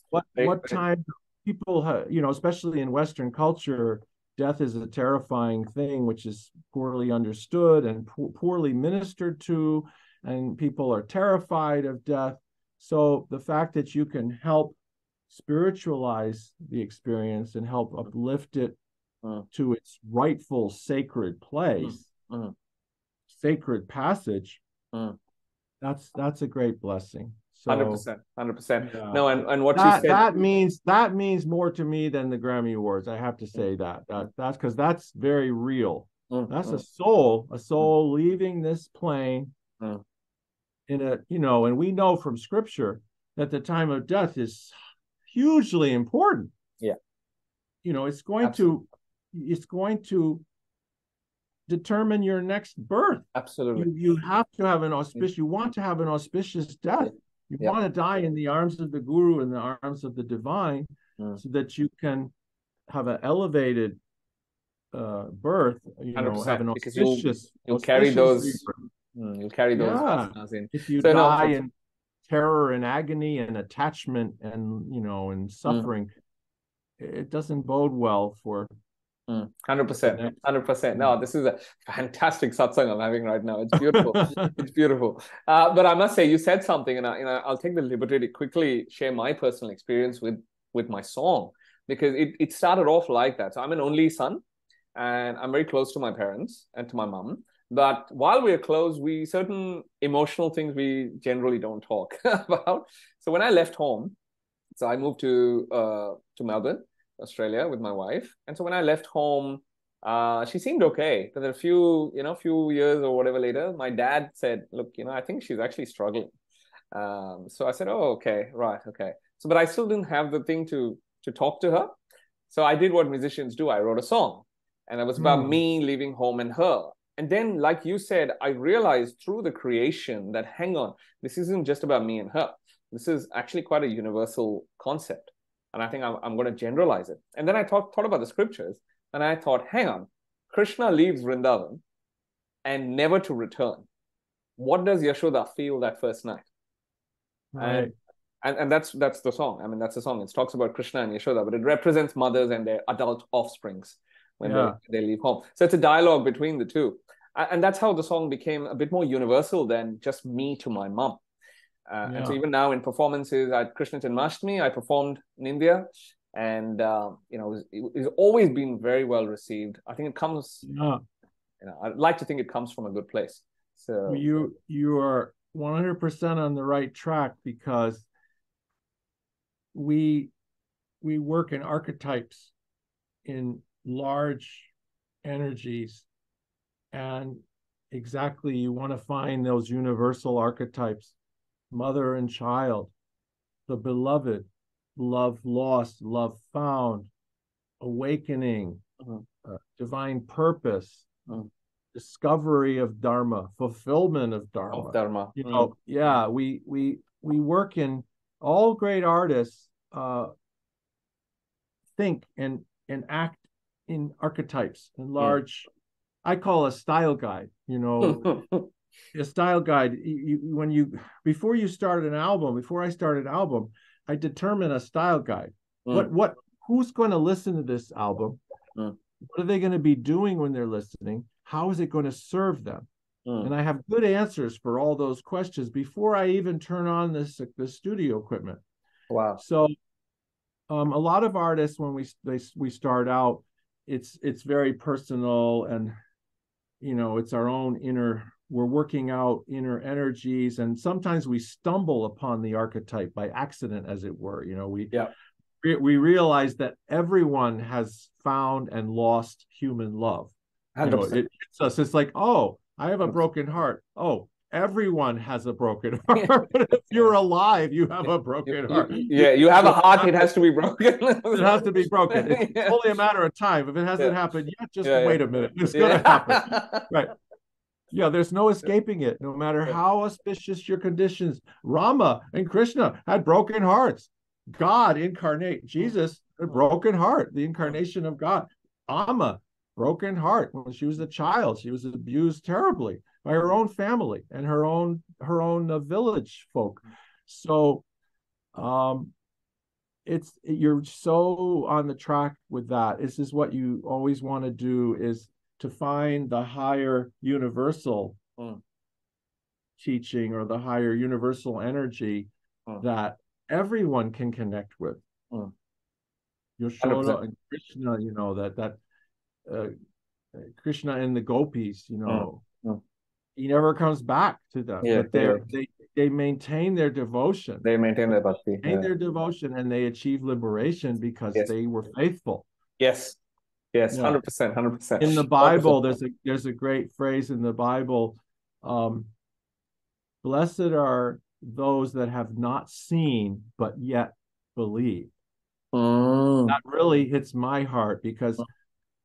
What what time people have, you know, especially in Western culture, death is a terrifying thing, which is poorly understood and po- poorly ministered to, and people are terrified of death. So the fact that you can help spiritualize the experience and help uplift it mm. to its rightful sacred place mm sacred passage, mm. that's that's a great blessing. Hundred percent, hundred percent. No, and, and what that, you said that means that means more to me than the Grammy Awards. I have to say that that that's because that's very real. Mm, that's mm. a soul, a soul mm. leaving this plane mm. in a you know, and we know from Scripture that the time of death is hugely important. Yeah, you know, it's going Absolutely. to it's going to determine your next birth. Absolutely. You, you have to have an auspicious, you want to have an auspicious death. You yeah. want to die in the arms of the guru, in the arms of the divine, mm. so that you can have an elevated uh, birth, you know, have an auspicious, you'll, you'll carry those, mm, you'll carry those. Yeah. If you so die no, in terror and agony and attachment and, you know, and mm. suffering, mm. it doesn't bode well for hundred percent, hundred percent. No, this is a fantastic satsang I'm having right now. It's *laughs* beautiful. it's beautiful. Uh, but I must say, you said something, and I, you know, I'll take the liberty to quickly share my personal experience with with my song because it it started off like that. So I'm an only son, and I'm very close to my parents and to my mom. But while we're close, we certain emotional things we generally don't talk *laughs* about. So when I left home, so I moved to uh, to Melbourne Australia with my wife. And so when I left home, uh, she seemed okay. But then a few, you know, a few years or whatever later, my dad said, "Look, you know, I think she's actually struggling." Um, so I said, "Oh, okay, right, okay." So, but I still didn't have the thing to to talk to her. So I did what musicians do. I wrote a song, and it was about mm. me leaving home and her. And then, like you said, I realized through the creation that, hang on, this isn't just about me and her. This is actually quite a universal concept. And I think I'm, I'm going to generalize it. And then I thought, thought about the scriptures and I thought, hang on, Krishna leaves Vrindavan and never to return. What does Yashoda feel that first night? Right. And, and, and that's that's the song. I mean, that's the song. It talks about Krishna and Yashoda, but it represents mothers and their adult offsprings when yeah. they, they leave home. So it's a dialogue between the two. And that's how the song became a bit more universal than just me to my mom. Uh, yeah. And so even now in performances at Krishna Janmashtami, I performed in India, and uh, you know it's, it's always been very well received. I think it comes. Yeah. You know, I'd like to think it comes from a good place. So you you are one hundred percent on the right track because we we work in archetypes in large energies and exactly you want to find those universal archetypes mother and child, the beloved, love lost, love found, awakening, uh-huh. uh, divine purpose, uh-huh. discovery of dharma, fulfillment of dharma. Of dharma. You know, yeah, we we we work in all great artists uh, think and and act in archetypes in large. I call a style guide. You know, *laughs* a style guide. You, when you before you start an album before i start an album i determine a style guide. Mm. what what who's going to listen to this album? Mm. what are they going to be doing when they're listening? How is it going to serve them? Mm. and i have good answers for all those questions before i even turn on this the studio equipment. Wow. So um, a lot of artists when we they, we start out it's it's very personal and you know it's our own inner we're working out inner energies and sometimes we stumble upon the archetype by accident as it were you know we yeah. we realize that everyone has found and lost human love. You know, it hits us. It's like oh i have a broken heart. Oh everyone has a broken *laughs* heart. *laughs* If you're alive you have a broken heart. yeah you have a heart it has to be broken. *laughs* It has to be broken. It's yeah. only a matter of time. If it hasn't yeah. happened yet just yeah, wait a minute. It's gonna happen. Right yeah, there's no escaping it, no matter how auspicious your conditions. Rama and Krishna had broken hearts. God incarnate, Jesus, a broken heart, the incarnation of God. Amma, broken heart. When she was a child, she was abused terribly by her own family and her own her own uh, village folk. So, um, it's you're so on the track with that. This is what you always want to do is to find the higher universal mm. teaching or the higher universal energy mm. that everyone can connect with. Mm. Yashoda and Krishna, you know, that that uh, Krishna and the gopis, you know, mm. Mm. he never comes back to them. Yeah, but they they they maintain their devotion. They maintain their bhakti. Maintain yeah. their devotion and they achieve liberation because yes. they were faithful. Yes. Yes, hundred percent, hundred percent. In the Bible, 100%. there's a there's a great phrase in the Bible. Um, Blessed are those that have not seen but yet believe. Mm. That really hits my heart because mm.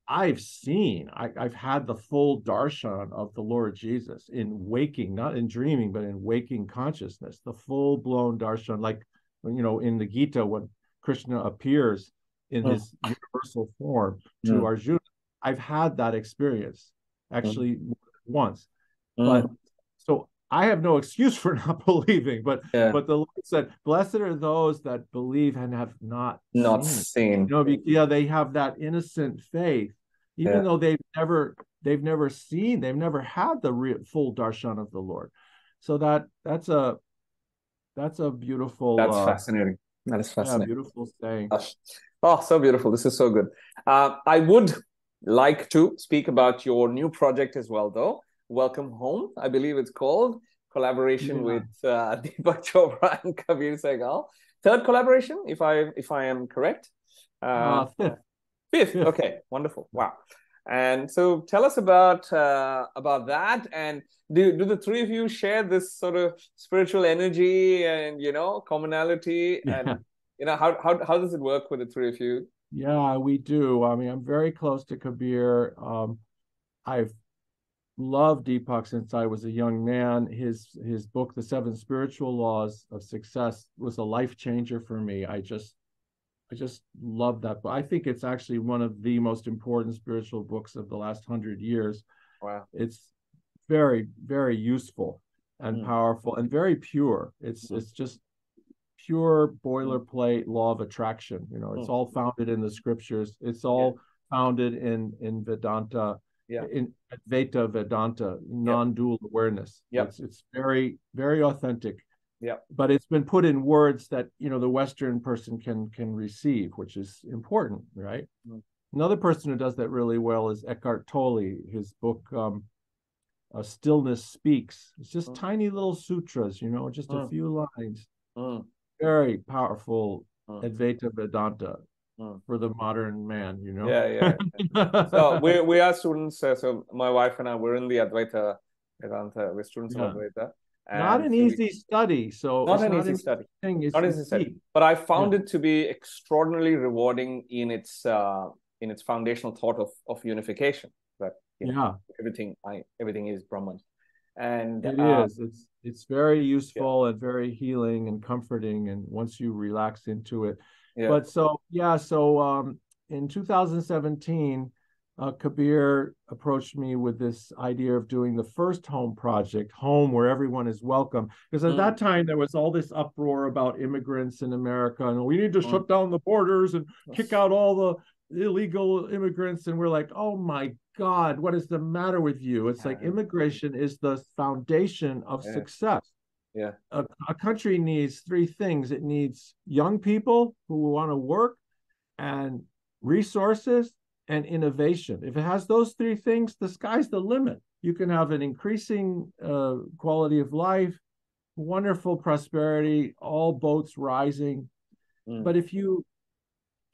I've seen, I, have had the full darshan of the Lord Jesus in waking, not in dreaming, but in waking consciousness, the full blown darshan, like, you know, in the Gita, when Krishna appears in mm. his universal form to mm. Arjuna. I've had that experience actually mm. once. But so I have no excuse *laughs* for not believing, but yeah. but the Lord said, "Blessed are those that believe and have not not seen." seen. You know, yeah, they have that innocent faith, even yeah. though they've never they've never seen, they've never had the real, full darshan of the Lord. So that that's a that's a beautiful. That's uh, fascinating. That is fascinating. Yeah, beautiful saying. Oh, so beautiful. This is so good. Uh, I would like to speak about your new project as well, though. Welcome Home, I believe it's called, collaboration yeah. with uh, *laughs* Deepak Chopra and Kabir Sehgal. Third collaboration, if I if I am correct. Uh, uh, fifth. fifth. Fifth. Okay, wonderful. Wow. And so, tell us about uh, about that. And do do the three of you share this sort of spiritual energy and you know commonality? Yeah. And you know how how how does it work with the three of you? Yeah, we do. I mean, I'm very close to Kabir. Um, I've loved Deepak since I was a young man. His his book, The Seven Spiritual Laws of Success, was a life changer for me. I just I just love that book. I think it's actually one of the most important spiritual books of the last hundred years. Wow. It's very, very useful and mm. powerful and very pure. It's mm. it's just pure boilerplate law of attraction. You know, it's mm. all founded in the scriptures. It's all yeah. founded in in Vedanta yeah. in Advaita Vedanta, non-dual yep. awareness. Yep. It's, it's very, very authentic. Yeah. But it's been put in words that you know the Western person can can receive, which is important, right? Mm. Another person who does that really well is Eckhart Tolle. His book um, uh, "Stillness Speaks." It's just mm. tiny little sutras, you know, just mm. a few lines. Mm. Very powerful mm. Advaita Vedanta mm. for the modern man, you know? Yeah, yeah. so *laughs* we, we are students. Uh, so my wife and I, we're in the Advaita Vedanta. We're students yeah. of Advaita. not an easy study. So not an not easy study. Thing. not easy study. But I found yeah. it to be extraordinarily rewarding in its uh, in its foundational thought of of unification. That you know, yeah, everything I everything is Brahman, and it uh, is. It's it's very useful yeah. and very healing and comforting. And once you relax into it, yeah. But so yeah, so um, in 2017, uh, Kabir approached me with this idea of doing the first home project, home where everyone is welcome. Because at mm. that time there was all this uproar about immigrants in America, and we need to mm. shut down the borders and kick out all the illegal immigrants. And we're like, oh my God, what is the matter with you? It's like immigration is the foundation of yeah. success. Yeah. A, a country needs three things it needs young people who want to work and resources and innovation. If it has those three things, the sky's the limit. You can have an increasing uh, quality of life, wonderful prosperity, all boats rising. Mm. But if you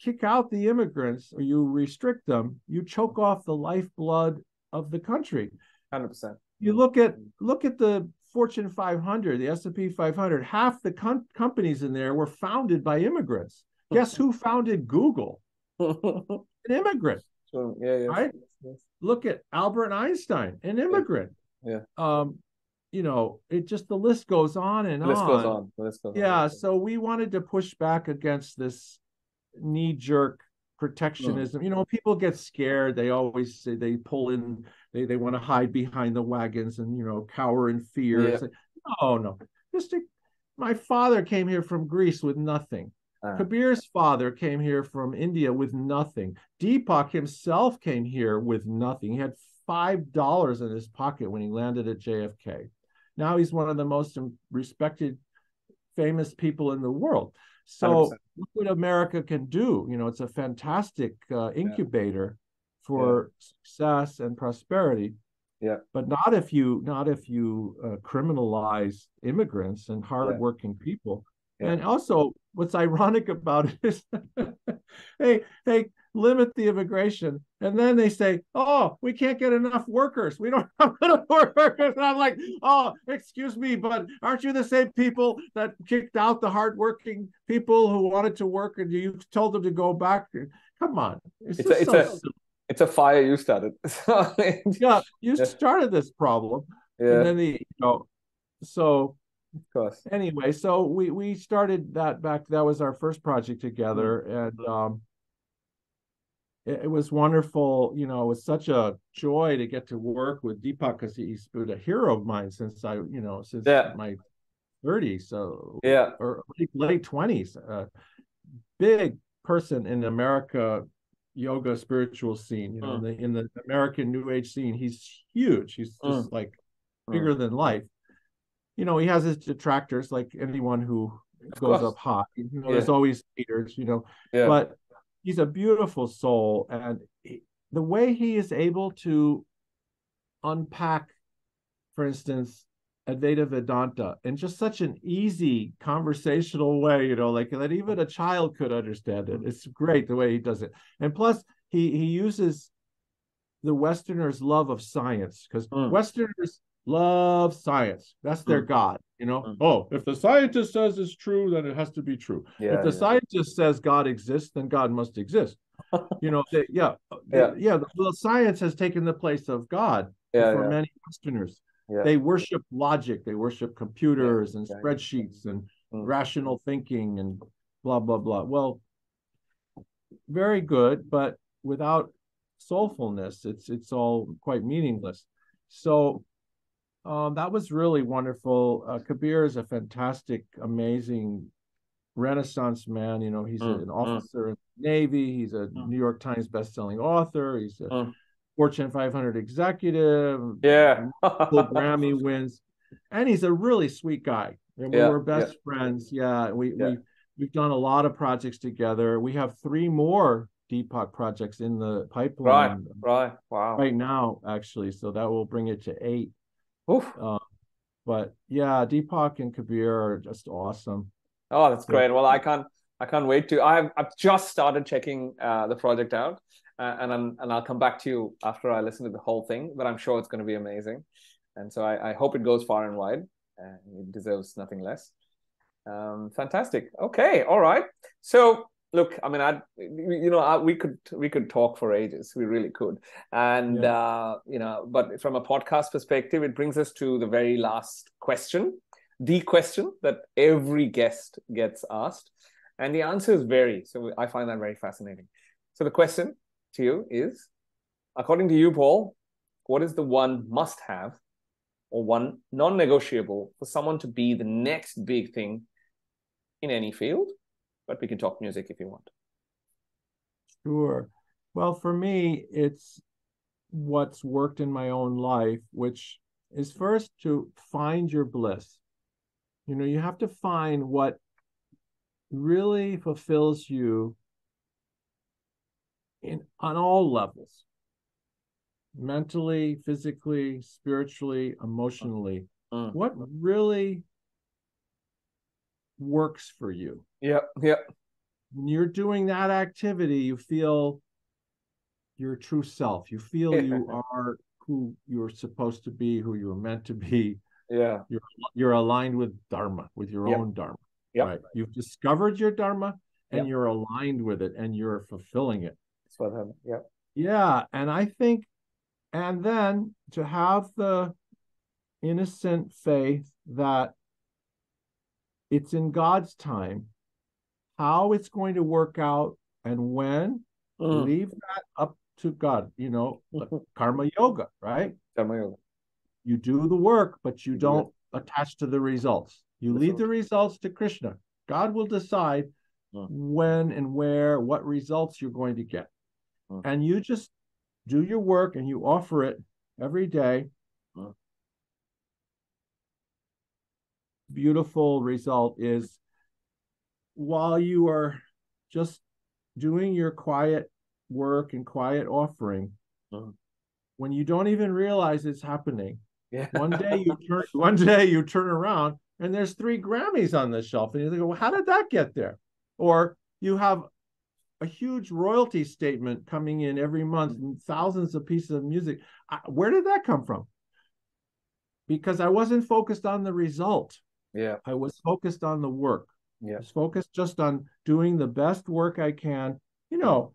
kick out the immigrants or you restrict them, you choke off the lifeblood of the country. 100%. You look at look at the Fortune 500, the S&P 500, half the com- companies in there were founded by immigrants. *laughs* Guess who founded Google? *laughs* an immigrant. So, yeah, yeah. Right? Yes. Look at Albert Einstein, an immigrant. Yeah. Um, you know, it just the list goes on and the list on. Goes on. The list goes yeah, on. so we wanted to push back against this knee-jerk protectionism. Mm. You know, people get scared. They always say they pull in they they want to hide behind the wagons and you know cower in fear. Yeah. oh no, just a, my father came here from Greece with nothing. Uh, Kabir's father came here from India with nothing. Deepak himself came here with nothing. He had five dollars in his pocket when he landed at JFK. Now he's one of the most respected, famous people in the world. So 100%. look what America can do. You know, it's a fantastic uh, incubator for yeah. success and prosperity. Yeah. But not if you not if you uh, criminalize immigrants and hardworking yeah. people. Yeah. And also, what's ironic about it is, *laughs* hey, hey, limit the immigration, and then they say, "Oh, we can't get enough workers. We don't *laughs* have enough workers." And I'm like, "Oh, excuse me, but aren't you the same people that kicked out the hardworking people who wanted to work, and you told them to go back? Come on, it's, it's a, it's so a it's a fire you started. *laughs* yeah, you started this problem, yeah. and then the you know, so of course. Anyway, so we we started that back. That was our first project together, mm-hmm. and um, it, it, was wonderful. You know, it was such a joy to get to work with Deepak because he's been a hero of mine since I, you know, since yeah. my 30s. So yeah, or late 20s. Uh, big person in the America yoga spiritual scene. You know, mm. in, the, in the American New Age scene, he's huge. He's just mm. like mm. bigger than life you know, he has his detractors like anyone who of goes course. up high. You know, yeah. there's always haters, you know. Yeah. But he's a beautiful soul, and he, the way he is able to unpack, for instance, Advaita Vedanta in just such an easy conversational way, you know, like that even a child could understand it. It's great the way he does it. And plus he he uses the Westerners' love of science because mm. Westerners love science. That's their mm. God. You know, mm. oh, if the scientist says it's true, then it has to be true. Yeah, if the yeah. scientist says God exists, then God must exist. *laughs* you know, they, yeah, yeah, yeah. The, science has taken the place of God yeah, for many Westerners. They worship logic, they worship computers and spreadsheets and mm. rational thinking and blah blah blah. Well, very good, but without soulfulness, it's it's all quite meaningless. So um, that was really wonderful. Uh, Kabir is a fantastic, amazing Renaissance man. You know, he's mm, an mm. officer mm. in the Navy. He's a mm. New York Times best-selling author. He's a mm. Fortune 500 executive. Yeah, *laughs* Grammy wins, and he's a really sweet guy. And yeah, we're best yeah. friends. Yeah, we yeah. we we've done a lot of projects together. We have three more Deepak projects in the pipeline. Right, right, wow. Right now, actually, so that will bring it to eight. Uh, but yeah, Deepak and Kabir are just awesome. Oh, that's great. Well, I can't I can't wait to. I've I've just started checking uh, the project out, uh, and I'm, and I'll come back to you after I listen to the whole thing. But I'm sure it's going to be amazing, and so I, I hope it goes far and wide. Uh, it deserves nothing less. Um, fantastic. Okay, all right. So look i mean i you know I, we could we could talk for ages. We really could. And yeah. uh you know but from a podcast perspective it brings us to the very last question the question that every guest gets asked. And the answers vary so i find that very fascinating. So the question to you is according to you paul what is the one must have or one non-negotiable for someone to be the next big thing in any field but we can talk music if you want. Sure. Well, for me, it's what's worked in my own life, which is first to find your bliss. You know, you have to find what really fulfills you in on all levels mentally physically spiritually emotionally mm. what really works for you. Yep. Yep. When you're doing that activity, you feel your true self. You feel you are who you're supposed to be, who you're meant to be. Yeah. You're you're aligned with Dharma, with your yep. own Dharma. Yep. Right. You've discovered your Dharma and yep. you're aligned with it and you're fulfilling it. That's what happened. Yeah. Yeah. And I think, and then to have the innocent faith that it's in God's time. How it's going to work out and when, mm. leave that up to God. You know, karma yoga, right? Karma yoga. You do the work, but you don't yeah. attach to the results. You leave the results to Krishna. God will decide mm. when and where, what results you're going to get. Mm. And you just do your work and you offer it every day beautiful result is while you are just doing your quiet work and quiet offering, uh-huh. when you don't even realize it's happening. Yeah. one day you *laughs* turn one day you turn around and there's three Grammys on the shelf, and you think, well, how did that get there? Or you have a huge royalty statement coming in every month and thousands of pieces of music. where did that come from? Because I wasn't focused on the result. Yeah. I was focused on the work. Yeah. I was focused just on doing the best work I can. You know,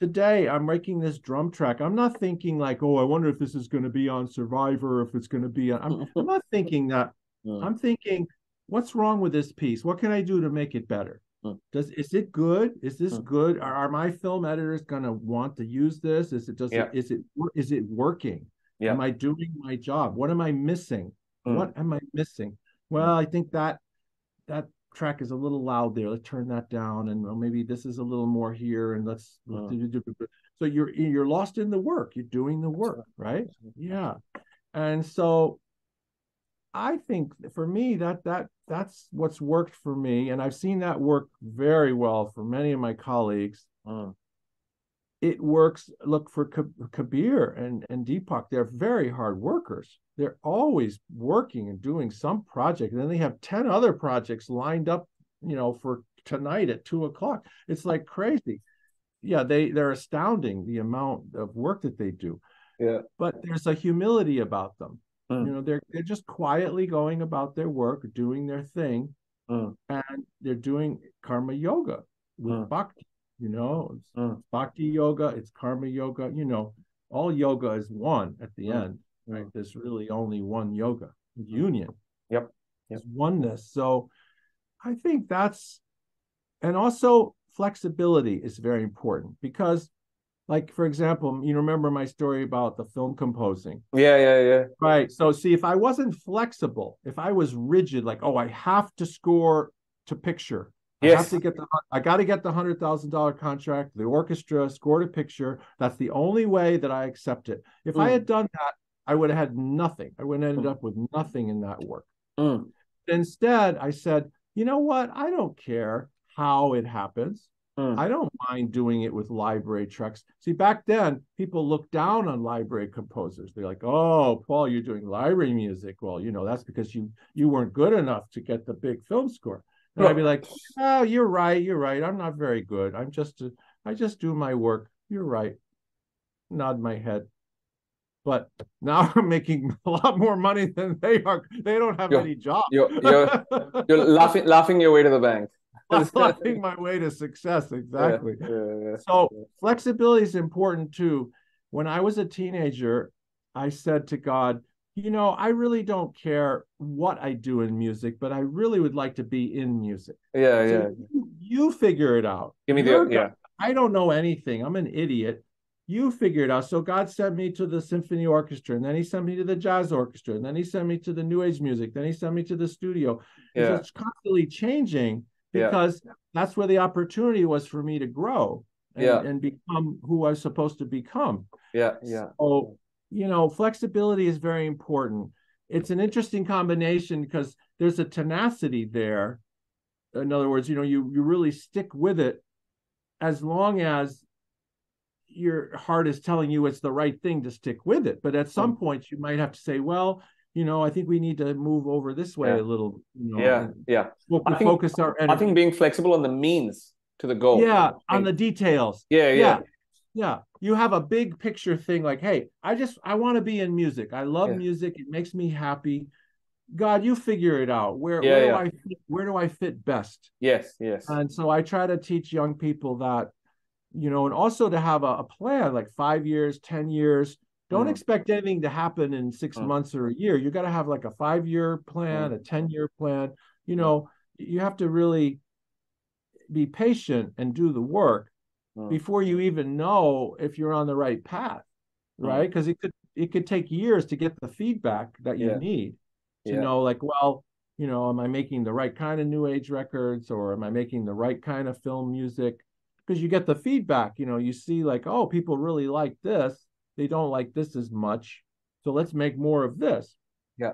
today I'm making this drum track. I'm not thinking like, oh, I wonder if this is going to be on Survivor, if it's going to be on. I'm, *laughs* I'm not thinking that. Mm. I'm thinking, what's wrong with this piece? What can I do to make it better? Mm. Does is it good? Is this mm. good? Are, are, my film editors going to want to use this? Is it does yeah. it, is it is it working? Yeah. Am I doing my job? What am I missing? Mm. What am I missing? Well, I think that that track is a little loud there. Let's turn that down, and well, maybe this is a little more here, and let's. Mm. So you're you're lost in the work. You're doing the work, right? Yeah, and so I think for me that that that's what's worked for me, and I've seen that work very well for many of my colleagues. Mm. It works. Look for Kabir and and Deepak; they're very hard workers. They're always working and doing some project, and then they have ten other projects lined up, you know, for tonight at two o'clock. It's like crazy. Yeah, they they're astounding the amount of work that they do. Yeah, but there's a humility about them Mm. You know, they're they're just quietly going about their work, doing their thing, mm. and they're doing karma yoga with mm. bhakti. You know, it's, mm. bhakti yoga, it's karma yoga. You know, all yoga is one at the mm. end, right? There's really only one yoga union. Yep. yep. It's oneness. So, I think that's, and also flexibility is very important because like for example you remember my story about the film composing yeah yeah yeah right so see if i wasn't flexible if i was rigid like oh i have to score to picture yes. i have to get the i got to get the hundred thousand dollar contract the orchestra scored a picture that's the only way that i accept it if mm. i had done that i would have had nothing i would have ended mm. up with nothing in that work mm. instead i said you know what i don't care how it happens Mm. I don't mind doing it with library tracks. See, back then, people looked down on library composers. They're like, "Oh, Paul, you're doing library music. Well, you know, that's because you you weren't good enough to get the big film score." And I'd be like, "Oh, you're right. You're right. I'm not very good. I'm just a, I just do my work. You're right." Nod my head. But now *laughs* I'm making a lot more money than they are. They don't have you're, any job. You're, you're, you're *laughs* laughing laughing your way to the bank. *laughs* flying my way to success. Exactly. Yeah, yeah, yeah. So flexibility is important too. When I was a teenager, I said to God, you know, I really don't care what I do in music, but I really would like to be in music. Yeah, so yeah. You, you, figure it out. Give me the yeah. I don't know anything. I'm an idiot. You figure it out. So God sent me to the symphony orchestra, and then He sent me to the jazz orchestra, and then He sent me to the new age music. Then He sent me to the studio. Yeah. It's constantly changing because yeah. that's where the opportunity was for me to grow and, yeah. and become who I was supposed to become. Yeah, yeah. So, you know, flexibility is very important. It's an interesting combination because there's a tenacity there. In other words, you know, you you really stick with it as long as your heart is telling you it's the right thing to stick with it. But at some mm. point, you might have to say, well, you know, I think we need to move over this way yeah. a little. You know, yeah, yeah. We'll, I think, focus our. Energy. I think being flexible on the means to the goal. Yeah, on the details. Yeah, yeah, yeah. Yeah, you have a big picture thing like, hey, I just I want to be in music. I love yeah. music. It makes me happy. God, you figure it out. Where yeah, where do I fit, where do I fit best? Yes, yes. And so I try to teach young people that, you know, and also to have a, a plan like five years, ten years don't mm. expect anything to happen in six mm. months or a year. You got to have like a five year plan, mm. a 10 year plan. You know, you have to really be patient and do the work mm. before you even know if you're on the right path, mm. right? Because it could it could take years to get the feedback that you yeah. need to yeah. know, like, well, you know, am I making the right kind of new age records or am I making the right kind of film music? Because you get the feedback, you know, you see like, oh, people really like this they don't like this as much. So let's make more of this. Yeah.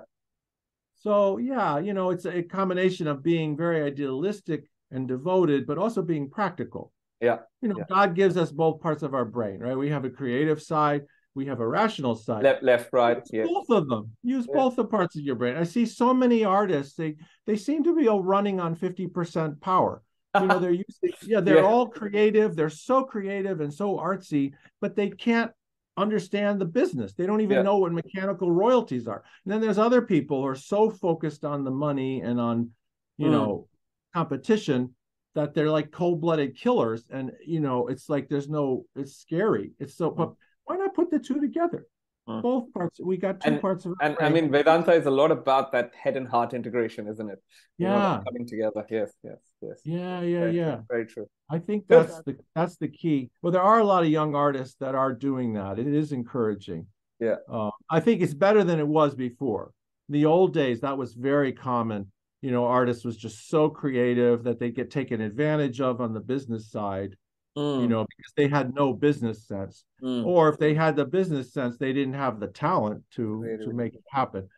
So yeah, you know, it's a combination of being very idealistic and devoted, but also being practical. Yeah. You know, yeah. God gives us both parts of our brain, right? We have a creative side, we have a rational side. Left, left, right. Use yes. Both of them. Use yeah. both the parts of your brain. I see so many artists. They they seem to be all running on fifty percent power. You know, *laughs* they're using yeah, they're yeah. all creative. They're so creative and so artsy, but they can't understand the business. They don't even yeah. know what mechanical royalties are. And then there's other people who are so focused on the money and on, you mm. know, competition that they're like cold-blooded killers. And you know, it's like there's no, it's scary. It's so, but why not put the two together? Hmm. Both parts. We got two and, parts of. it And I mean, Vedanta is a lot about that head and heart integration, isn't it? You yeah, know, coming together. Yes, yes, yes. Yeah, yeah, very yeah. True. Very true. I think that's the that's the key. Well, there are a lot of young artists that are doing that. It is encouraging. Yeah. Uh, I think it's better than it was before. In the old days, that was very common. You know, artists was just so creative that they get taken advantage of on the business side Mm. you know, because they had no business sense. Mm. Or if they had the business sense, they didn't have the talent to to make it happen.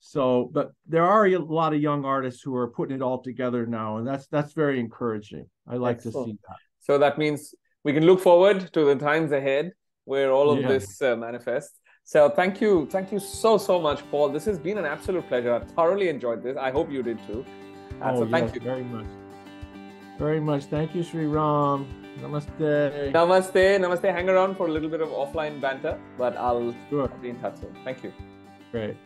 So, but there are a lot of young artists who are putting it all together now, and that's that's very encouraging. I like Excellent. to see that. So that means we can look forward to the times ahead where all of yeah. this uh, manifests. So thank you, thank you so so much, Paul. This has been an absolute pleasure. I thoroughly enjoyed this. I hope you did too. Uh, oh, so thank yes, you very much. Very much. Thank you, Shriram. Namaste. Namaste. Namaste. Hang around for a little bit of offline banter, but I'll, sure. I'll be in touch soon. Thank you. Great.